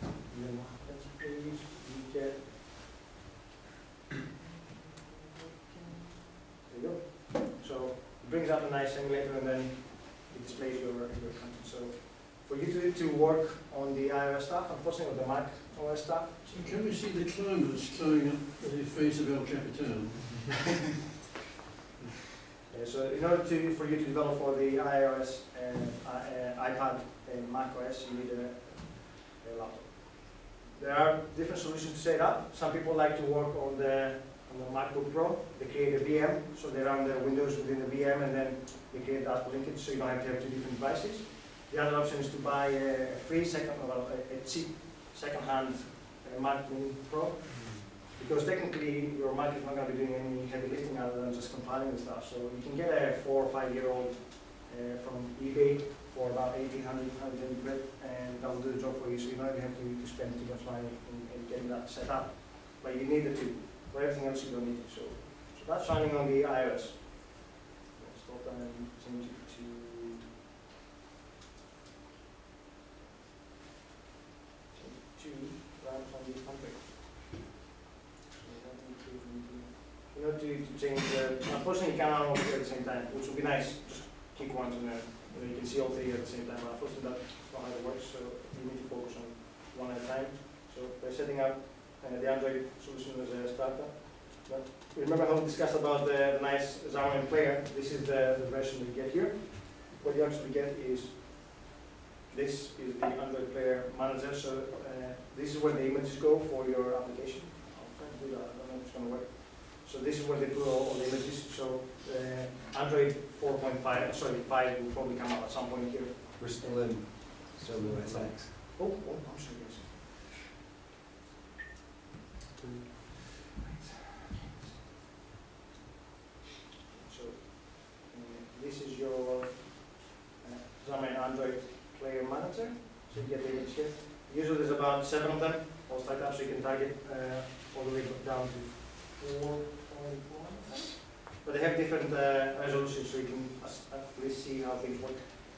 Speaker 3: And then what happens is you get There you go. So it brings up a nice emulator and then it displays your, your content. So for you to, to work on the iOS stuff, unfortunately with the Mac OS stuff,
Speaker 6: So can we see the climates flowing up the face of El Capitan?
Speaker 3: uh, [LAUGHS] so in order to, for you to develop for the iOS and uh, iPad and Mac OS, you need a, There are different solutions to set up. Some people like to work on the on the MacBook Pro. They create a VM, so they run their Windows within the VM and then they create that linkage so you don't have to have two different devices. The other option is to buy a free second, well, a, cheap second-hand uh, Mac Mini Pro because technically your Mac is not going to be doing any heavy lifting other than just compiling and stuff. So you can get a four or five year old uh, from eBay for about 1800 100 quid and that will do the job for you so you don't even have to, to spend too much money in, in getting that set up. But you need the two. For everything else you don't need it. So, so that's running on the iOS. Let's stop and change it to change it to the to- You know, to, to change the, unfortunately you can't all at the same time, which would be nice, just kick once and then you, know, you can see all three at the same time, but unfortunately that's not how it works, so you need to focus on one at a time. So by setting up uh, the Android solution as a starter. But remember how we discussed about the, the nice Xamarin player? This is the, the version we get here. What you actually get is this is the Android player manager. So uh, this is where the images go for your application. I'll try to do that. I don't know if it's going to work. So this is where they put all, all the images. So uh, Android 4.5, sorry, 5 will probably come out at some point here.
Speaker 4: We're still in Solo SX.
Speaker 3: Oh, oh, I'm sorry. yes. So, uh, this is your uh, Xamarin Android Player Manager. So you get the image here. Usually there's about seven of them, all stacked up, so you can target uh, all the way down to four. But they have different uh, resolutions, so you can at least see how things work.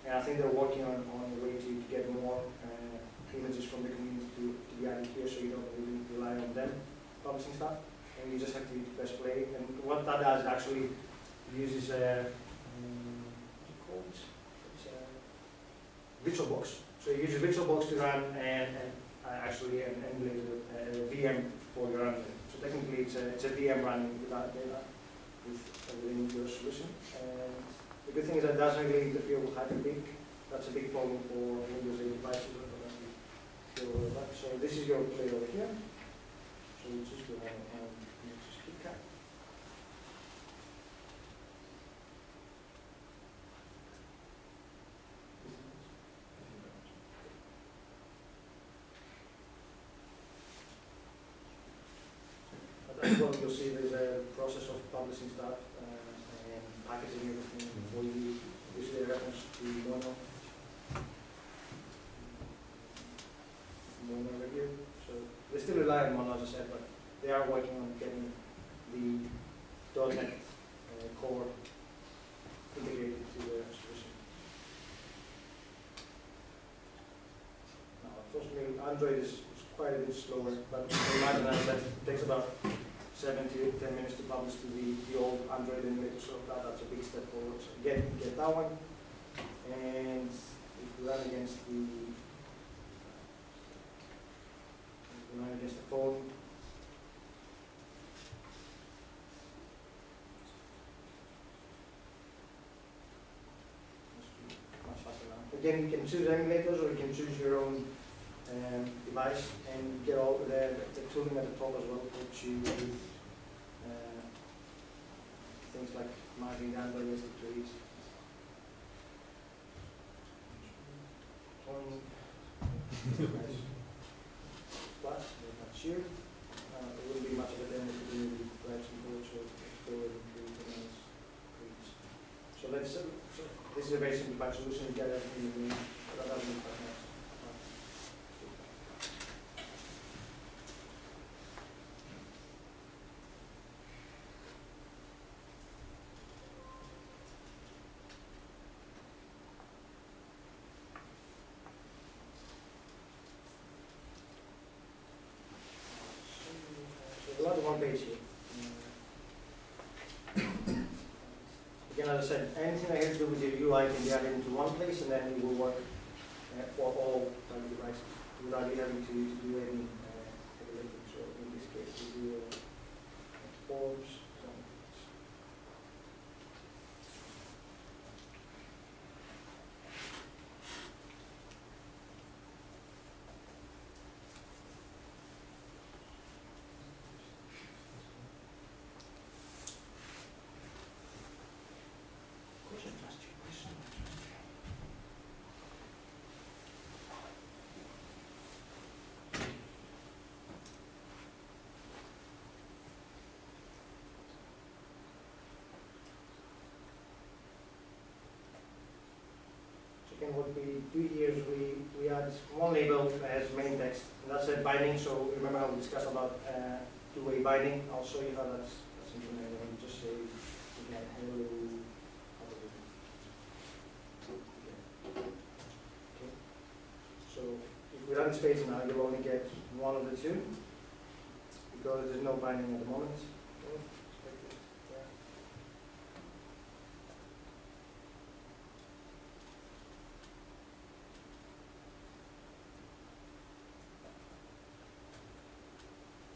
Speaker 3: And I think they're working on, on a way to, to get more uh, images from the community to, to be added here, so you don't really rely on them publishing stuff. And you just have to press play. And what that does, actually uses a, um, a VirtualBox. So you use a VirtualBox to run and, and uh, actually an uh, VM for your Android. So technically it's a, it's a VM running without data with, uh, within your solution. And the good thing is that doesn't really interfere with Hyper-V. That's a big problem for Windows 8 devices. that with that. So this is your play over here. So we just go ahead and just click that. You'll see, there's a process of publishing stuff uh, and packaging everything before you usually a reference to Mono. Mono over here. So they still rely on Mono, as I said, but they are working on getting the .NET uh, core integrated to the solution. Now, unfortunately, Android is quite a bit slower, but imagine that that takes about seven to ten minutes to publish to the, the old Android emulator, so that, that's a big step forward. So again, get that one, and if you run against the, you run against the phone. Again, you can choose emulators or you can choose your own um, device and get all the, the tooling at the top as well which you things like. One, plus, that's here. Uh, wouldn't be much of a to trees. So let's So this is a very simplified solution, get everything you need, but that doesn't look quite nice. So a lot of one page here. Again, as I said, anything I has to do with your UI can be added into one place and then it will work uh, for all uh, devices without you having to, to do any uh, heavy lifting. So in this case, we do uh, forms. so Of course I trust you. Why shouldn't I trust you? Again, what we do here is we, we add one label as main text, and that's a binding, so remember how we discussed about uh, two-way binding, I'll show you how that's, that's implemented, and just say, again, hello. Okay. So if we space now, you'll only get one of the two, because there's no binding at the moment. Okay, expect it there.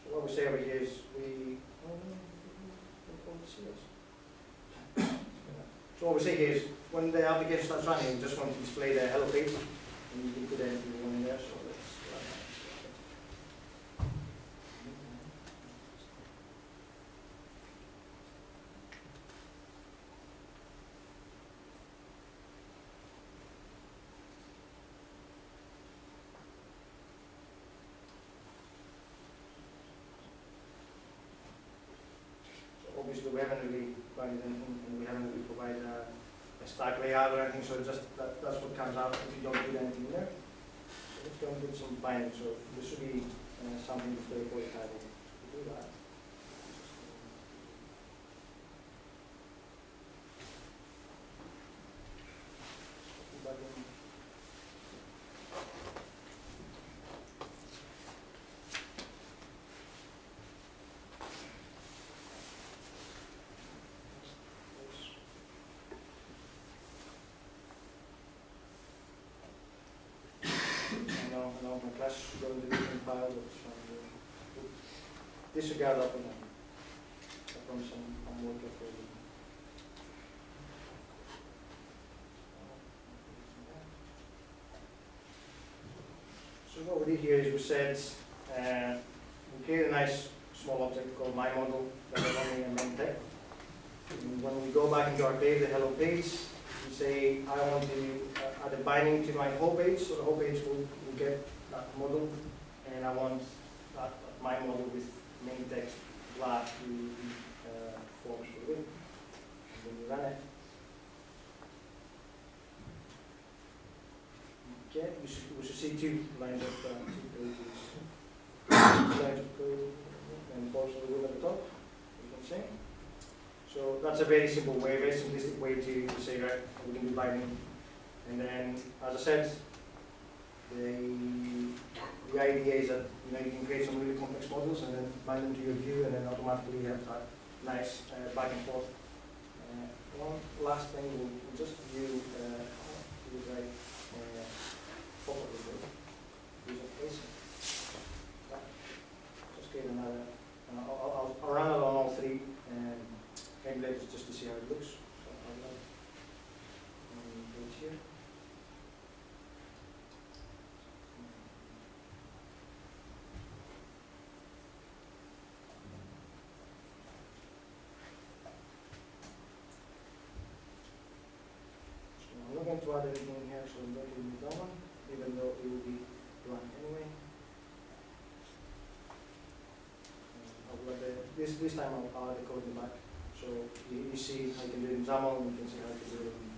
Speaker 3: So what we say over here is we? So what we say is when the application starts running, just want to display the hello page, and you can put anything you want in there, so let's run that. So obviously, we haven't provided anything, and we haven't provided a, a stack layout or anything, so it's just, that, that's what comes out if you don't put anything there. So let's go and some binding, so this should be uh, something display for the title. We do that. Button. I is going compiled, but it's Disregard you. So what we did here is we said, uh, we created a nice small object called my model that a main tag. And when we go back into our page, the hello page, we say, I want to add a binding to my whole page, so the whole page will, will get model, and I want that, my model with main text black to the uh, forms for win. Then we run it. Okay, we should, we should see two lines of, uh, two pages. Two lines of code, and both of the wheel at the top, you can see. So that's a very simple way, very simplistic way to, to say, right, we can do binding. And then, as I said, the, the idea is that, you know, you can create some really complex models and then bind them to your view and then automatically have that nice uh, back and forth. Uh, one last thing, we'll, just view, uh, it right, uh, properly. Just create another, I'll, I'll, I'll- run it on all three, maybe later just to see how it looks. without anyone here, so I'm going to use that one, even though it will be blank anyway. Uh, the, this, this time I'll add the code in the back. So you, you see I can do it in XAML, and you can see how I can do it in,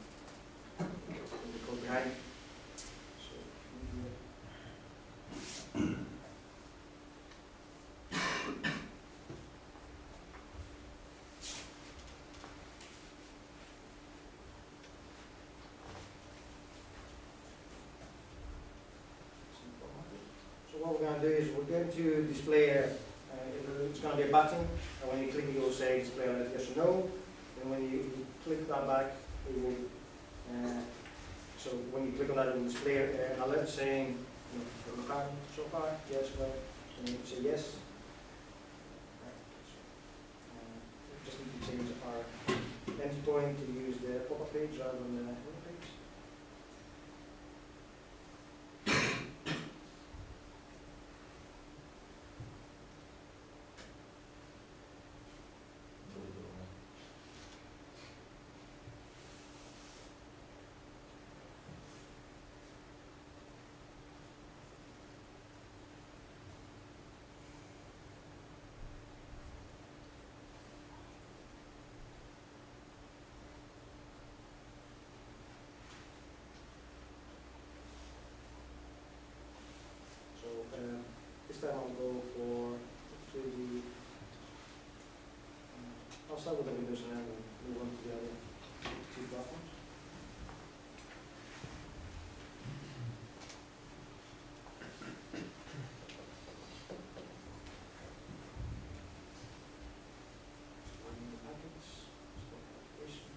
Speaker 3: in the code behind. To display a, uh, it's going to be a button, and when you click it, it will say display alert yes or no. And when you click that back, it will, uh, so when you click on that, it will display uh, an alert saying, you know, so far, yes, no, and you say yes. Uh, Just need to change our endpoint to use the pop-up page rather than the web page. So uh, this time I'll go for to the. uh, I'll start with the Windows and then we'll move on to the other two platforms. Open the package, start application.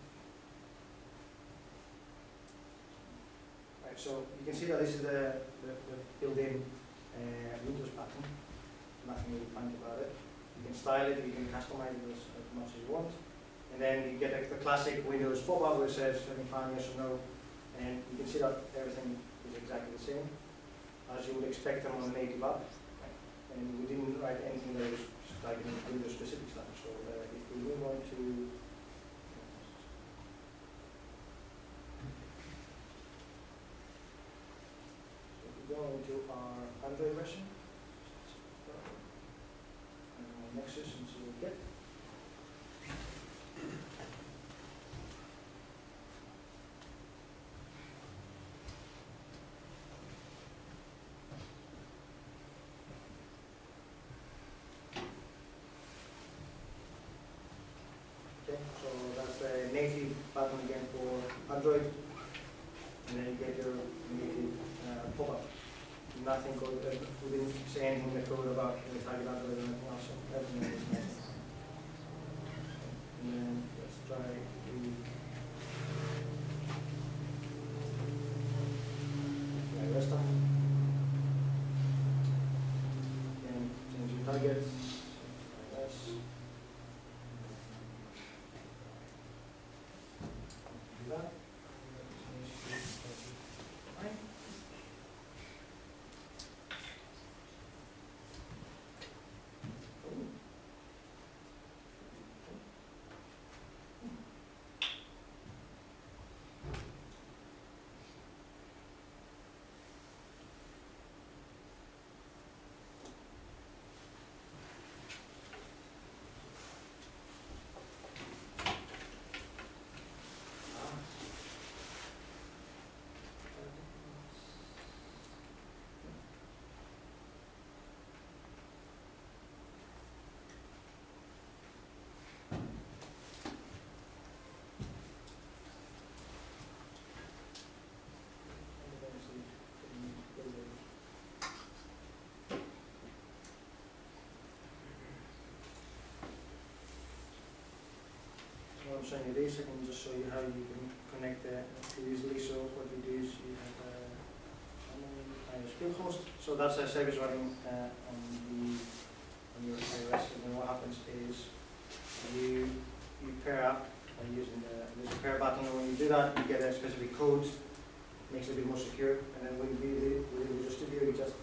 Speaker 3: Right, so you can see that this is the, the, the built-in uh, Windows pattern. Nothing really fancy about it. You can style it, you can customize it as, as much as you want. And then you get the, classic Windows pop-up which says having fine, yes or no. And you can see that everything is exactly the same as you would expect on a native app. And we didn't write anything that was like in Windows specific stuff. So uh, if we move on to Into our Android version, and our and see what we get. Okay, so that's the native button again for Android. And then you get your native uh, pop-up. Nothing uh, we didn't say anything in the code about the target Android or anything else, everything nice. And then let's try the. Yeah, rest time. And change your targets. Like this. Do that. Fine. So I'm I can just show you how you can connect the to easily. So what we do is you have a ISP host. So that's a service running uh, on the on your iOS. And then what happens is you you pair up by using the there's a pair button. And when you do that, you get a specific code, makes it a bit more secure. And then when you do it within Visual Studio, you just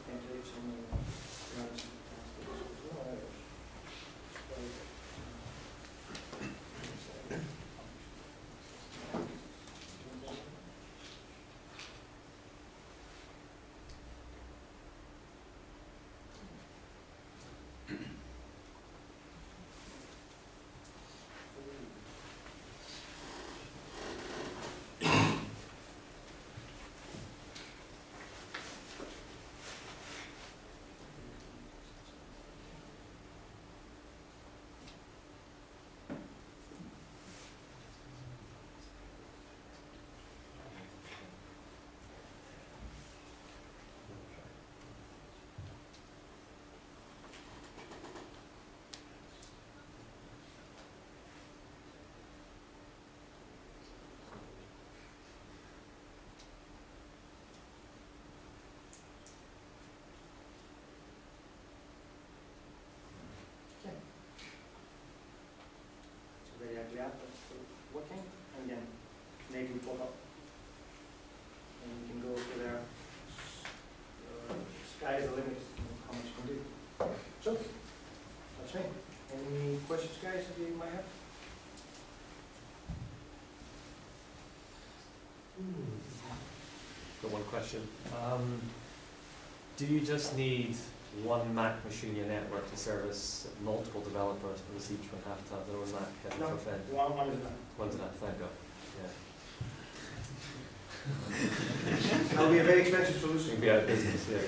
Speaker 5: one question. Um, do you just need one Mac machine in your network to service multiple developers, or does each one have to have their own Mac uh,
Speaker 3: No.
Speaker 5: for Fed?
Speaker 3: One, one is done.
Speaker 5: One's enough, thank God. Yeah.
Speaker 3: That'll be a very expensive
Speaker 5: We
Speaker 3: solution.
Speaker 5: can be out of business, yeah.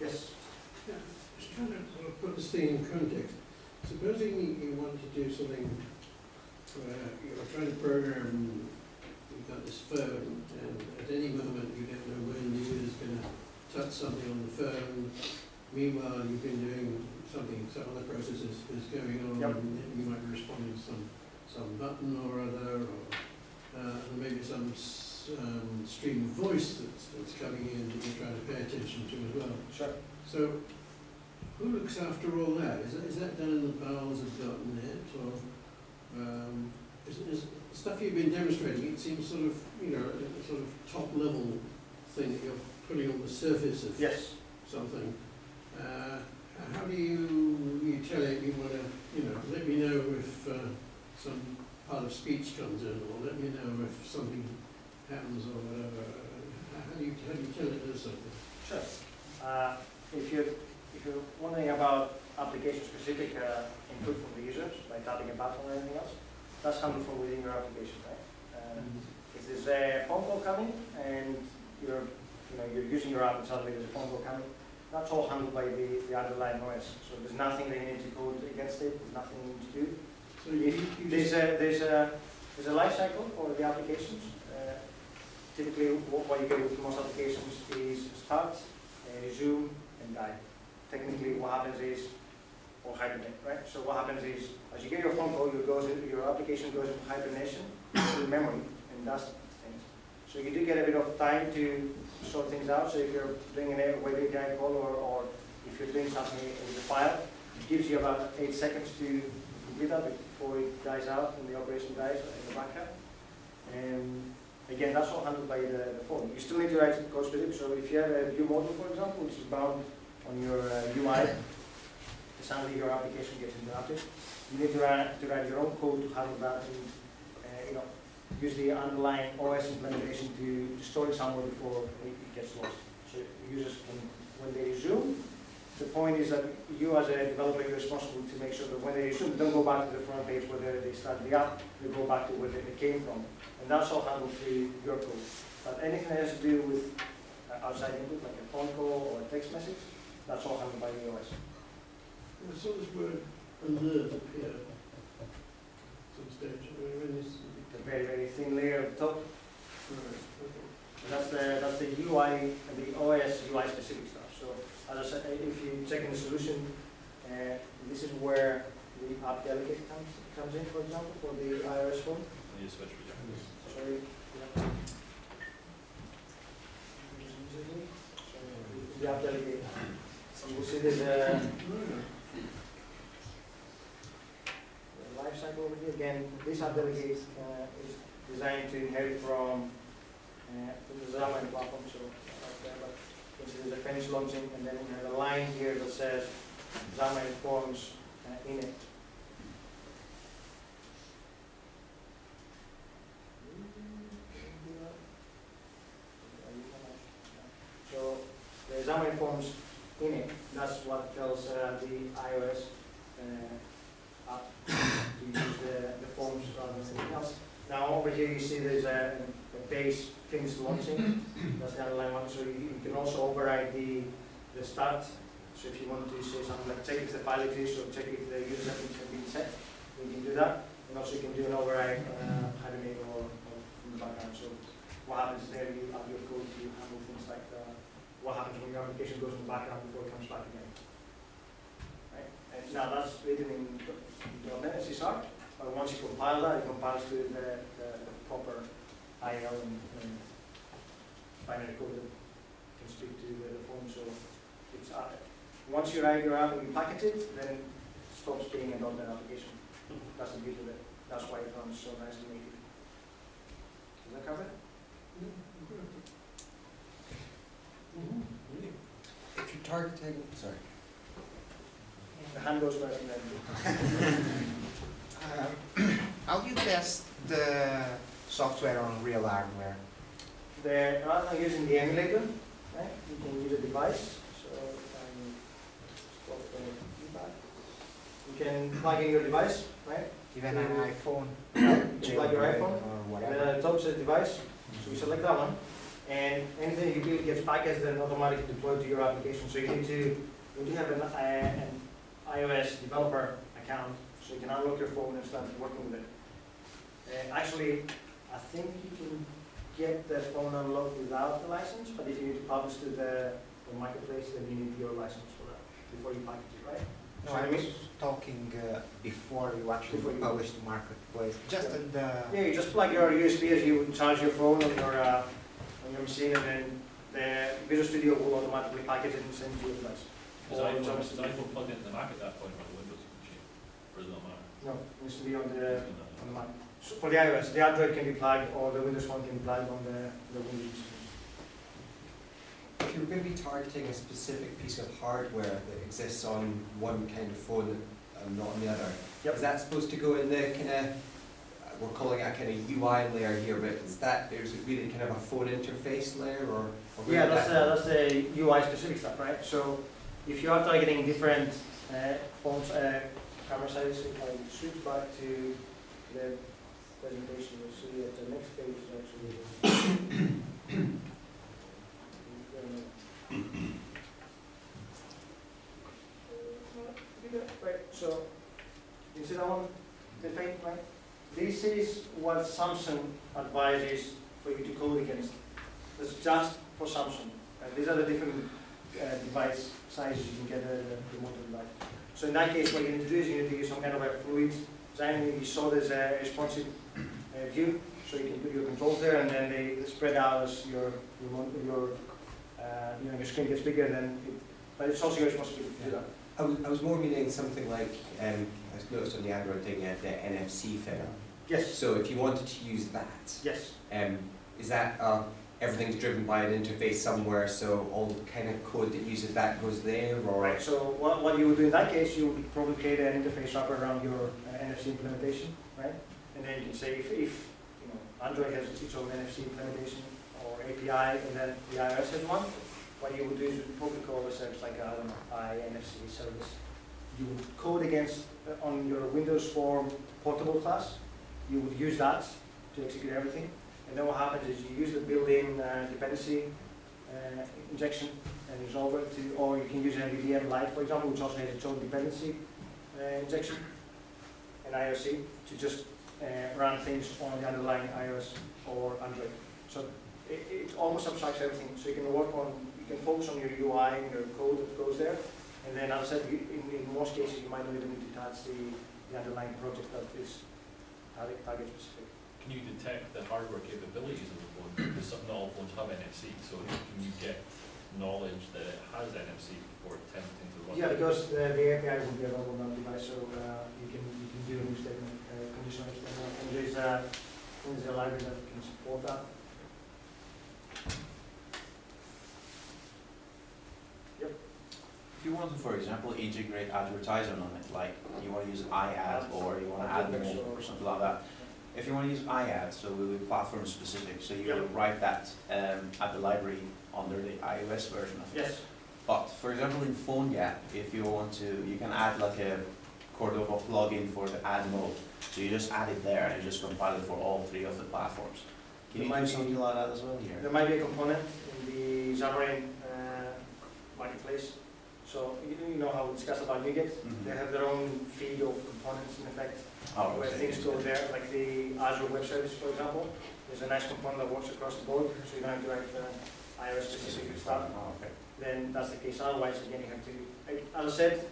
Speaker 3: Yes.
Speaker 6: Yeah, Just trying to sort put this thing in context. Supposing you, you want to do something where you're trying to program, you've got this phone, and at any moment you don't know when the user's going to something on the phone. Meanwhile, you've been doing something, some other process is, is going on,
Speaker 3: Yep.
Speaker 6: and you might be responding to some, some button or other, or uh, maybe some um, stream of voice that's, that's coming in that you're trying to pay attention to as well.
Speaker 3: Sure.
Speaker 6: So, who looks after all that? Is that, is that done in the bowels of .NET or, um, is, is stuff you've been demonstrating, it seems sort of, you know, a sort of top level thing that you're putting on the surface of
Speaker 3: Yes.
Speaker 6: something. Uh, how do you, you tell it you wanna, you know, let me know if, uh, some part of speech comes in, or let me know if something happens or whatever. How do you, how do you tell it does something?
Speaker 3: Sure. Uh, If you're, if you're wondering about application-specific uh, input from the users, by tapping a button or anything else, that's coming from within your application, right? Uh, If there's a phone call coming and you're, you know, you're using your app and suddenly there's a phone call coming, that's all handled by the, the underlying OS. So there's nothing that you need to code against it, there's nothing you need to do.
Speaker 6: So you, you
Speaker 3: There's a, there's a, there's a life cycle for the applications. Uh, Typically, what, what you get with most applications is start, uh, resume, and die. Technically, what happens is, or hibernate, right? So what happens is, as you get your phone call, your goes, your application goes into hibernation, [COUGHS] to memory, and does things. So you do get a bit of time to sort things out. So if you're doing an web API call, or, or if you're doing something with a file, it gives you about eight seconds to complete that before it dies out and the operation dies in the background. And again, that's all handled by the, the phone. You still need to write code specific, so if you have a view model, for example, which is bound on your uh, UI, suddenly your application gets interrupted, you need to write, to write your own code to handle that and, uh, you know, use the underlying OS implementation to, to store it somewhere before it gets lost. So users can, when they resume, the point is that you as a developer, you're responsible to make sure that when they resume, they don't go back to the front page where they started the app, they go back to where they came from. And that's all handled through your code. But anything that has to do with uh, outside input, like a phone call or a text message, that's all handled by the OS.
Speaker 6: I saw this word alert appear at some stage. I mean, when this,
Speaker 3: very, very thin layer at the top,
Speaker 6: right.
Speaker 3: And That's the, that's the UI, and the OS UI specific stuff. So as I said, if you check in the solution, uh, this is where the app delegate comes, comes in, for example, for the iOS phone.
Speaker 1: You switch for
Speaker 3: Sorry. yeah. So, The app delegate. So you see there's a uh, mm the Again, this app delegate uh, is designed to inherit from uh, the Xamarin platform, so you there's a finish launching, and then we have a line here that says Xamarin Forms uh, in it. So the Xamarin Forms in it, that's what tells uh, the iOS uh, to use the, the forms rather than anything else. Now over here you see there's a, a base finish launching, that's the underlying one, so you, you can also override the, the start. So if you want to say something like check if the file exists or check if the user settings have been set, you can do that. And also you can do an override, uh, or, or from the background. So what happens there, you have your code to handle things like uh, what happens when your application goes in the background before it comes back again. Right? And now that's written in .NET C Sharp, but once you compile that, it compiles to the, the, the proper IL and, and binary code that can speak to the, the form. So it's, uh, once you write your app and you package it, then it stops being a .NET application. That's the beauty of it. That's why it runs so nicely native. Does that cover it?
Speaker 4: If you're targeting, sorry.
Speaker 3: The hand goes then.
Speaker 7: Um, [CLEARS THROAT] How do you test the software on real hardware?
Speaker 3: the, rather than using the emulator, right, you can use a device. So um, the. You can plug in your device, right?
Speaker 7: Even an iPhone, [COUGHS]
Speaker 3: You plug your iPhone,
Speaker 7: or
Speaker 3: and
Speaker 7: whatever.
Speaker 3: then the top says device, so you select that one. And anything you build gets packaged and automatically deployed to your application. So you need to, you do have an, uh, an iOS developer account, so you can unlock your phone and start working with it. Uh, actually, I think you can get the phone unlocked without the license, but if you need to publish to the, the marketplace, then you need your license for that before you package it, right?
Speaker 7: No,
Speaker 3: So
Speaker 7: I was talking uh, before you actually
Speaker 3: Before
Speaker 7: publish to marketplace, just
Speaker 3: Yeah.
Speaker 7: in the,
Speaker 3: Yeah, you just plug your USB as you would charge your phone on your, uh, on your machine, and then the Visual Studio will automatically package it and send you a device.
Speaker 1: Is
Speaker 3: Or
Speaker 1: iPhone,
Speaker 3: just-
Speaker 1: is plugged into the Mac at that point, or the Windows machine? Or does it not matter?
Speaker 3: No, it needs to be on the, on the Mac. So for the iOS, the Android can be plugged, or the Windows Phone can be plugged on the, the Windows machine.
Speaker 4: If you're going to be targeting a specific piece of hardware that exists on one kind of phone and not on the other,
Speaker 3: Yep.
Speaker 4: is that supposed to go in the kind of, we're calling it a kind of UI layer here, but is that, is it really kind of a phone interface layer or? or
Speaker 3: Yeah,
Speaker 4: would
Speaker 3: that's,
Speaker 4: that
Speaker 3: uh, that's the UI specific stuff, right? So if you are targeting different uh, phones, uh, camera sizes, if I switch back to the presentation, you'll see that the next page is actually. Right, so, you see that one, the thing, right? This is what Samsung advises for you to code against. It's just for Samsung. And these are the different uh, sizes you can get a remote device. So in that case, what you need to do is you need to use some kind of a fluid design. You saw there's a responsive uh, view, so you can put your controls there, and then they spread out as your remote, your uh, you know your screen gets bigger. Then, it, but it's also your responsibility to do that.
Speaker 4: I was, I was more meaning something like, um, I noticed on the Android thing, you had the NFC thing.
Speaker 3: Yes.
Speaker 4: So if you wanted to use that,
Speaker 3: Yes.
Speaker 4: um, is that, uh, everything's driven by an interface somewhere, so all the kind of code that uses that goes there?
Speaker 3: Right. So what, what you would do in that case, you would probably create an interface wrapper around your uh, NFC implementation, right? And then you can say if, if you know Android has its own NFC implementation or API, and then the iOS has one, what you would do is you would probably call a service like I don't know, iNFC service. You would code against uh, on your Windows Form portable class. You would use that to execute everything. And then what happens is you use the built-in uh, dependency uh, injection and resolve it to, or you can use an MVVM Light, for example, which also has its own dependency uh, injection and IOC to just uh, run things on the underlying iOS or Android. So it, it almost abstracts everything. So you can work on, you can focus on your UI and your code that goes there. And then, as I said, in, in most cases, you might not even need to touch the, the underlying project that is target, target specific.
Speaker 1: Can you detect the hardware capabilities of the phone? Because some, not all phones have NFC, so can you get knowledge that it has NFC before attempting to run?
Speaker 3: Yeah, because the, the API will be available on the device, so uh, you can you can do a new statement, uh, conditional statement, and there's a there's a library that can support that. Yep.
Speaker 8: If you want to, for example, integrate advertising on it, like you want to use iAd or you want to AdMob or something like that. If you want to use iAd, so we will be platform specific, so you will write that um, at the library under the iOS version of it.
Speaker 3: Yes.
Speaker 8: But for example, in PhoneGap, if you want to, you can add like a Cordova plugin for the AdMob. So you just add it there and you just compile it for all three of the platforms. Can
Speaker 3: There
Speaker 8: you
Speaker 3: might
Speaker 8: do
Speaker 3: be-
Speaker 8: something like that as well here?
Speaker 3: There might be a component in the Xamarin uh, marketplace. So you, you know how we discussed about NuGet?
Speaker 8: Mhm.
Speaker 3: They have their own feed of components in effect.
Speaker 8: Oh,
Speaker 3: where things go there, like the Azure Web Service, for example. There's a nice component that works across the board, so you don't have to write uh, iOS specific stuff.
Speaker 8: Oh, okay.
Speaker 3: Then that's the case. Otherwise, again, you have to, as I said,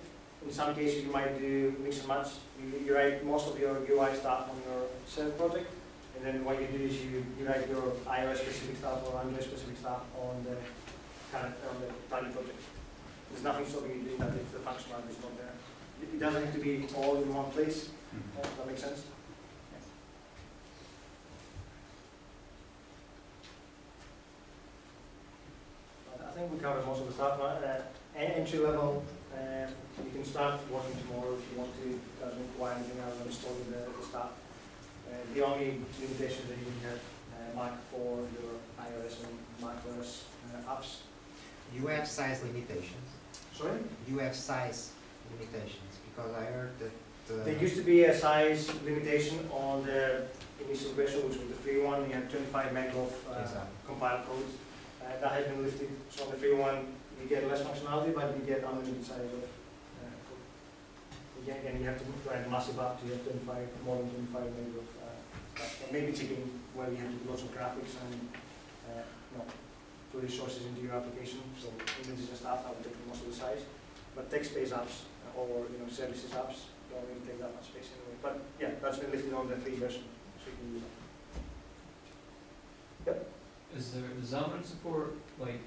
Speaker 3: in some cases you might do mix and match. You, you write most of your UI stuff on your self project, and then what you do is you, you write your iOS specific stuff or Android specific stuff on the kind of on the project. There's nothing stopping you doing that if the functionality is not there. It it doesn't have to be all in one place.
Speaker 8: Mhm.
Speaker 3: Does that make sense? But I think we covered most of the stuff. right? Uh, entry level, uh, you can start working tomorrow if you want to. It doesn't require anything other than installing the, the stuff. Uh, the only limitation that you can have uh, Mac for your iOS and macOS uh, apps.
Speaker 7: You have size limitations.
Speaker 3: Sorry?
Speaker 7: You have size limitations because I heard that. Uh,
Speaker 3: There used to be a size limitation on the initial version, which was the free one, you had twenty-five meg of uh, compiled code. Uh, That has been lifted, so on the free one, you get less functionality, but you get unlimited size of uh, code. Again, again, you have to write massive app to have twenty-five, more than twenty-five meg of, uh, stuff. And maybe chicken, where you have to do lots of graphics and, uh, you know, put resources into your application, so images and stuff, that would take most of the size. But text-based apps, uh, or, you know, services apps, don't really take that much space anyway. But, yeah, that's been lifted on the free version, so you can use that.
Speaker 9: Is there, does Xamarin support like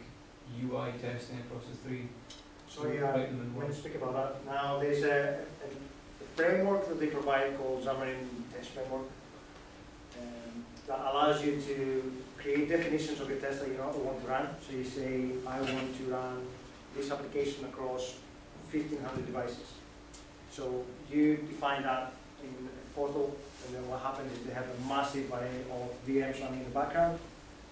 Speaker 9: UI testing across the three?
Speaker 3: So, yeah,
Speaker 9: Write them in
Speaker 3: when you speak about that, now there's a, a a framework that they provide called Xamarin Test Framework. um, That allows you to create definitions of your test that you know, want to run. So you say, I want to run this application across fifteen hundred devices. So you define that in a portal, and then what happens is they have a massive array of VMs running in the background,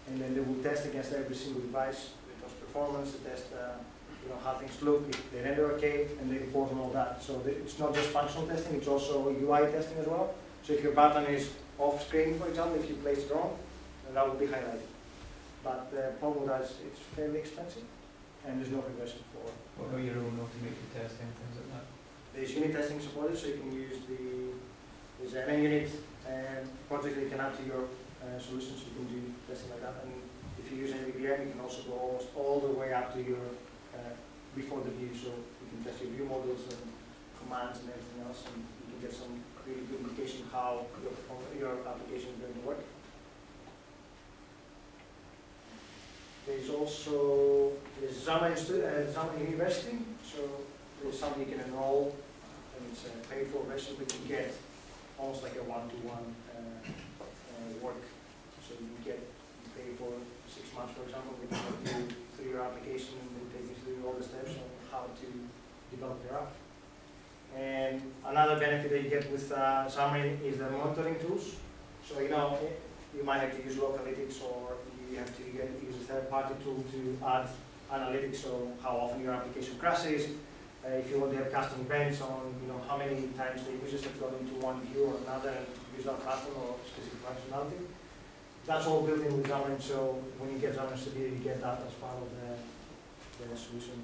Speaker 3: and then they will test against every single device, they test performance, they test, uh, you know, how things look, if they render okay, and they report on all that. So the- it's not just functional testing, it's also UI testing as well. So if your button is off screen, for example, if you place it wrong, that will be highlighted. But the problem with that is it's fairly expensive, and there's no regression for
Speaker 9: What about your own automated testing, things like that?
Speaker 3: there's unit testing supported, so you can use the, there's an unit um, project that you can add to your uh, solution, so you can do testing like that. And if you use an you can also go almost all the way up to your, uh, before the view, so you can test your view models and commands and everything else, and you can get some really good indication how your, your application is going to work. There's also, Xamarin, Stu- uh, Xamarin University, so there's something you can enroll, and it's a paid for version, but you get almost like a one-to-one uh, uh, work. So you get, you pay for six months, for example, help you through your application and they take you through all the steps on how to develop your app. And another benefit that you get with uh, Xamarin is the monitoring tools. So you know, you might have to use Localytics or you have to get, use a third-party tool to add analytics, so how often your application crashes, uh, if you want to have custom events on, you know, how many times the users have gone into one view or another and use that platform or specific functionality. That's all built in with Xamarin, so when you get Xamarin Studio, you get that as part of the, the solution.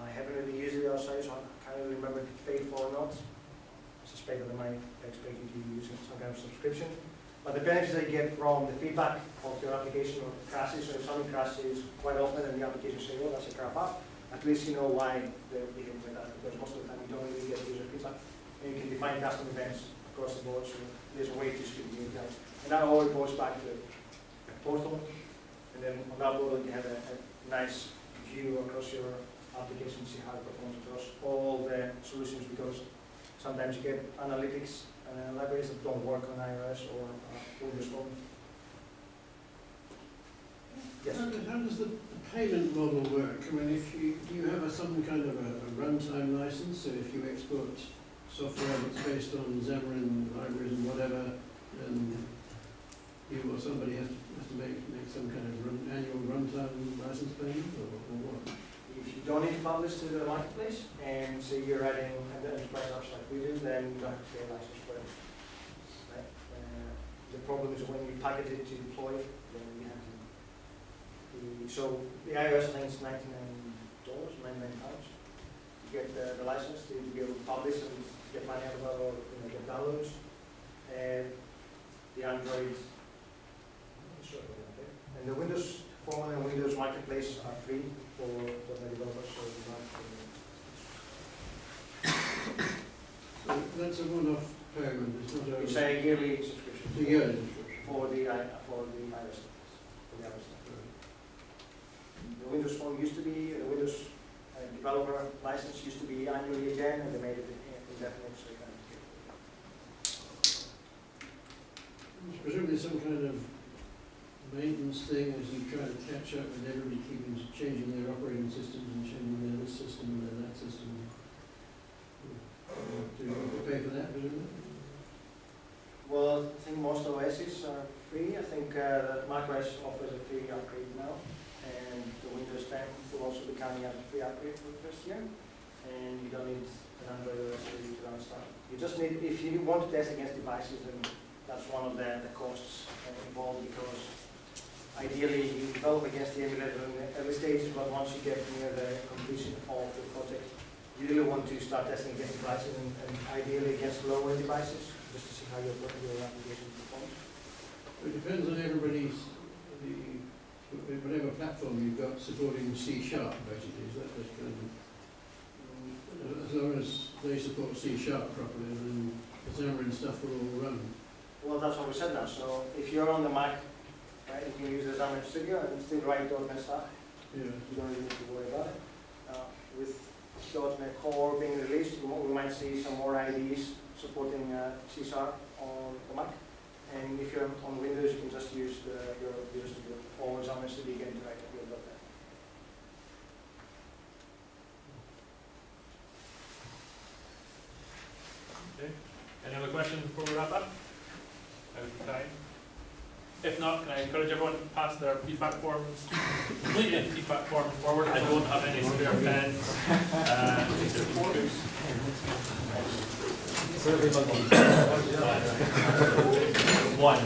Speaker 3: I haven't really used it outside, so I can't really remember if it's paid for or not. I suspect that they might expect you to use some kind of subscription. But the benefits you get from the feedback of your application or crashes, so if something crashes quite often and the application says, oh, that's a crap app, at least you know why they're behaving like that, because most of the time you don't really get user feedback. And you can define custom events across the board, so there's a way to speak the APIs. And that all goes back to the portal, and then on that portal you have a, a nice view across your application, see how it performs across all the solutions, because sometimes you get analytics uh, libraries that don't work on iOS or uh, Windows Phone. Yes?
Speaker 6: How does, how does the payment model work? I mean, if you, do you have a, some kind of a, a runtime license, so if you export software that's based on Xamarin libraries and whatever, then you or somebody has to, has to make, make some kind of run, annual runtime license payment, or, or what?
Speaker 3: If you don't need to publish to the marketplace, and say you're writing an enterprise apps like we do, then you don't have to pay a license for it. Right? Uh, The problem is when you package it to deploy, then you have to. the- So the iOS thing is ninety-nine dollars, ninety-nine pounds. You get the, the license to be able to publish and get money out of it, or, you know, get downloads. And the Android, and the Windows Phone and Windows Marketplace are free for for the developers, so you [COUGHS]
Speaker 6: So that's a one-off payment, it's not a.
Speaker 3: It's a yearly subscription. For the, i- for the iOS, for the iOS. The Windows Phone used to be, the Windows uh, developer license used to be annually again, and they made it indefinite, so can.
Speaker 6: There's presumably some kind of maintenance thing as you try to catch up with everybody keeping, changing their operating systems and changing their this system and that system. Do you have to pay for that, presumably?
Speaker 3: Well, I think most OSs are free, I think uh, macOS offers a free upgrade now, and the Windows 10 will also be coming as a free upgrade for the first year. And you don't need an Android OS to to stuff. You just need, if you want to test against devices, then that's one of the, the costs uh, involved because ideally you develop against the emulator in early stages, but once you get near the completion of the project, you really want to start testing against devices and, and ideally against lower devices, how your, your application performs.
Speaker 6: It depends on everybody's, the, whatever platform you've got supporting C sharp, basically, is that just kind of, um, as long as they support C sharp properly, then the Xamarin stuff will all run.
Speaker 3: Well, that's what we said now, so if you're on the Mac, right, you can use the Xamarin Studio and still write .NET stuff,
Speaker 6: Yeah.
Speaker 3: you don't really need to worry about it. Uh, with .NET Core being released, we we might see some more IDEs supporting uh, C Sharp on the Mac. And if you're on Windows, you can just use the, your Visual Studio or Xamarin Studio again to write your .NET.
Speaker 1: Okay. Any other questions before we wrap up? Out of time. If not, can I encourage everyone to pass their feedback forms, completed feedback forms forward? I don't have any spare pens. Uh, [LAUGHS]
Speaker 5: So everybody, [COUGHS]
Speaker 1: One.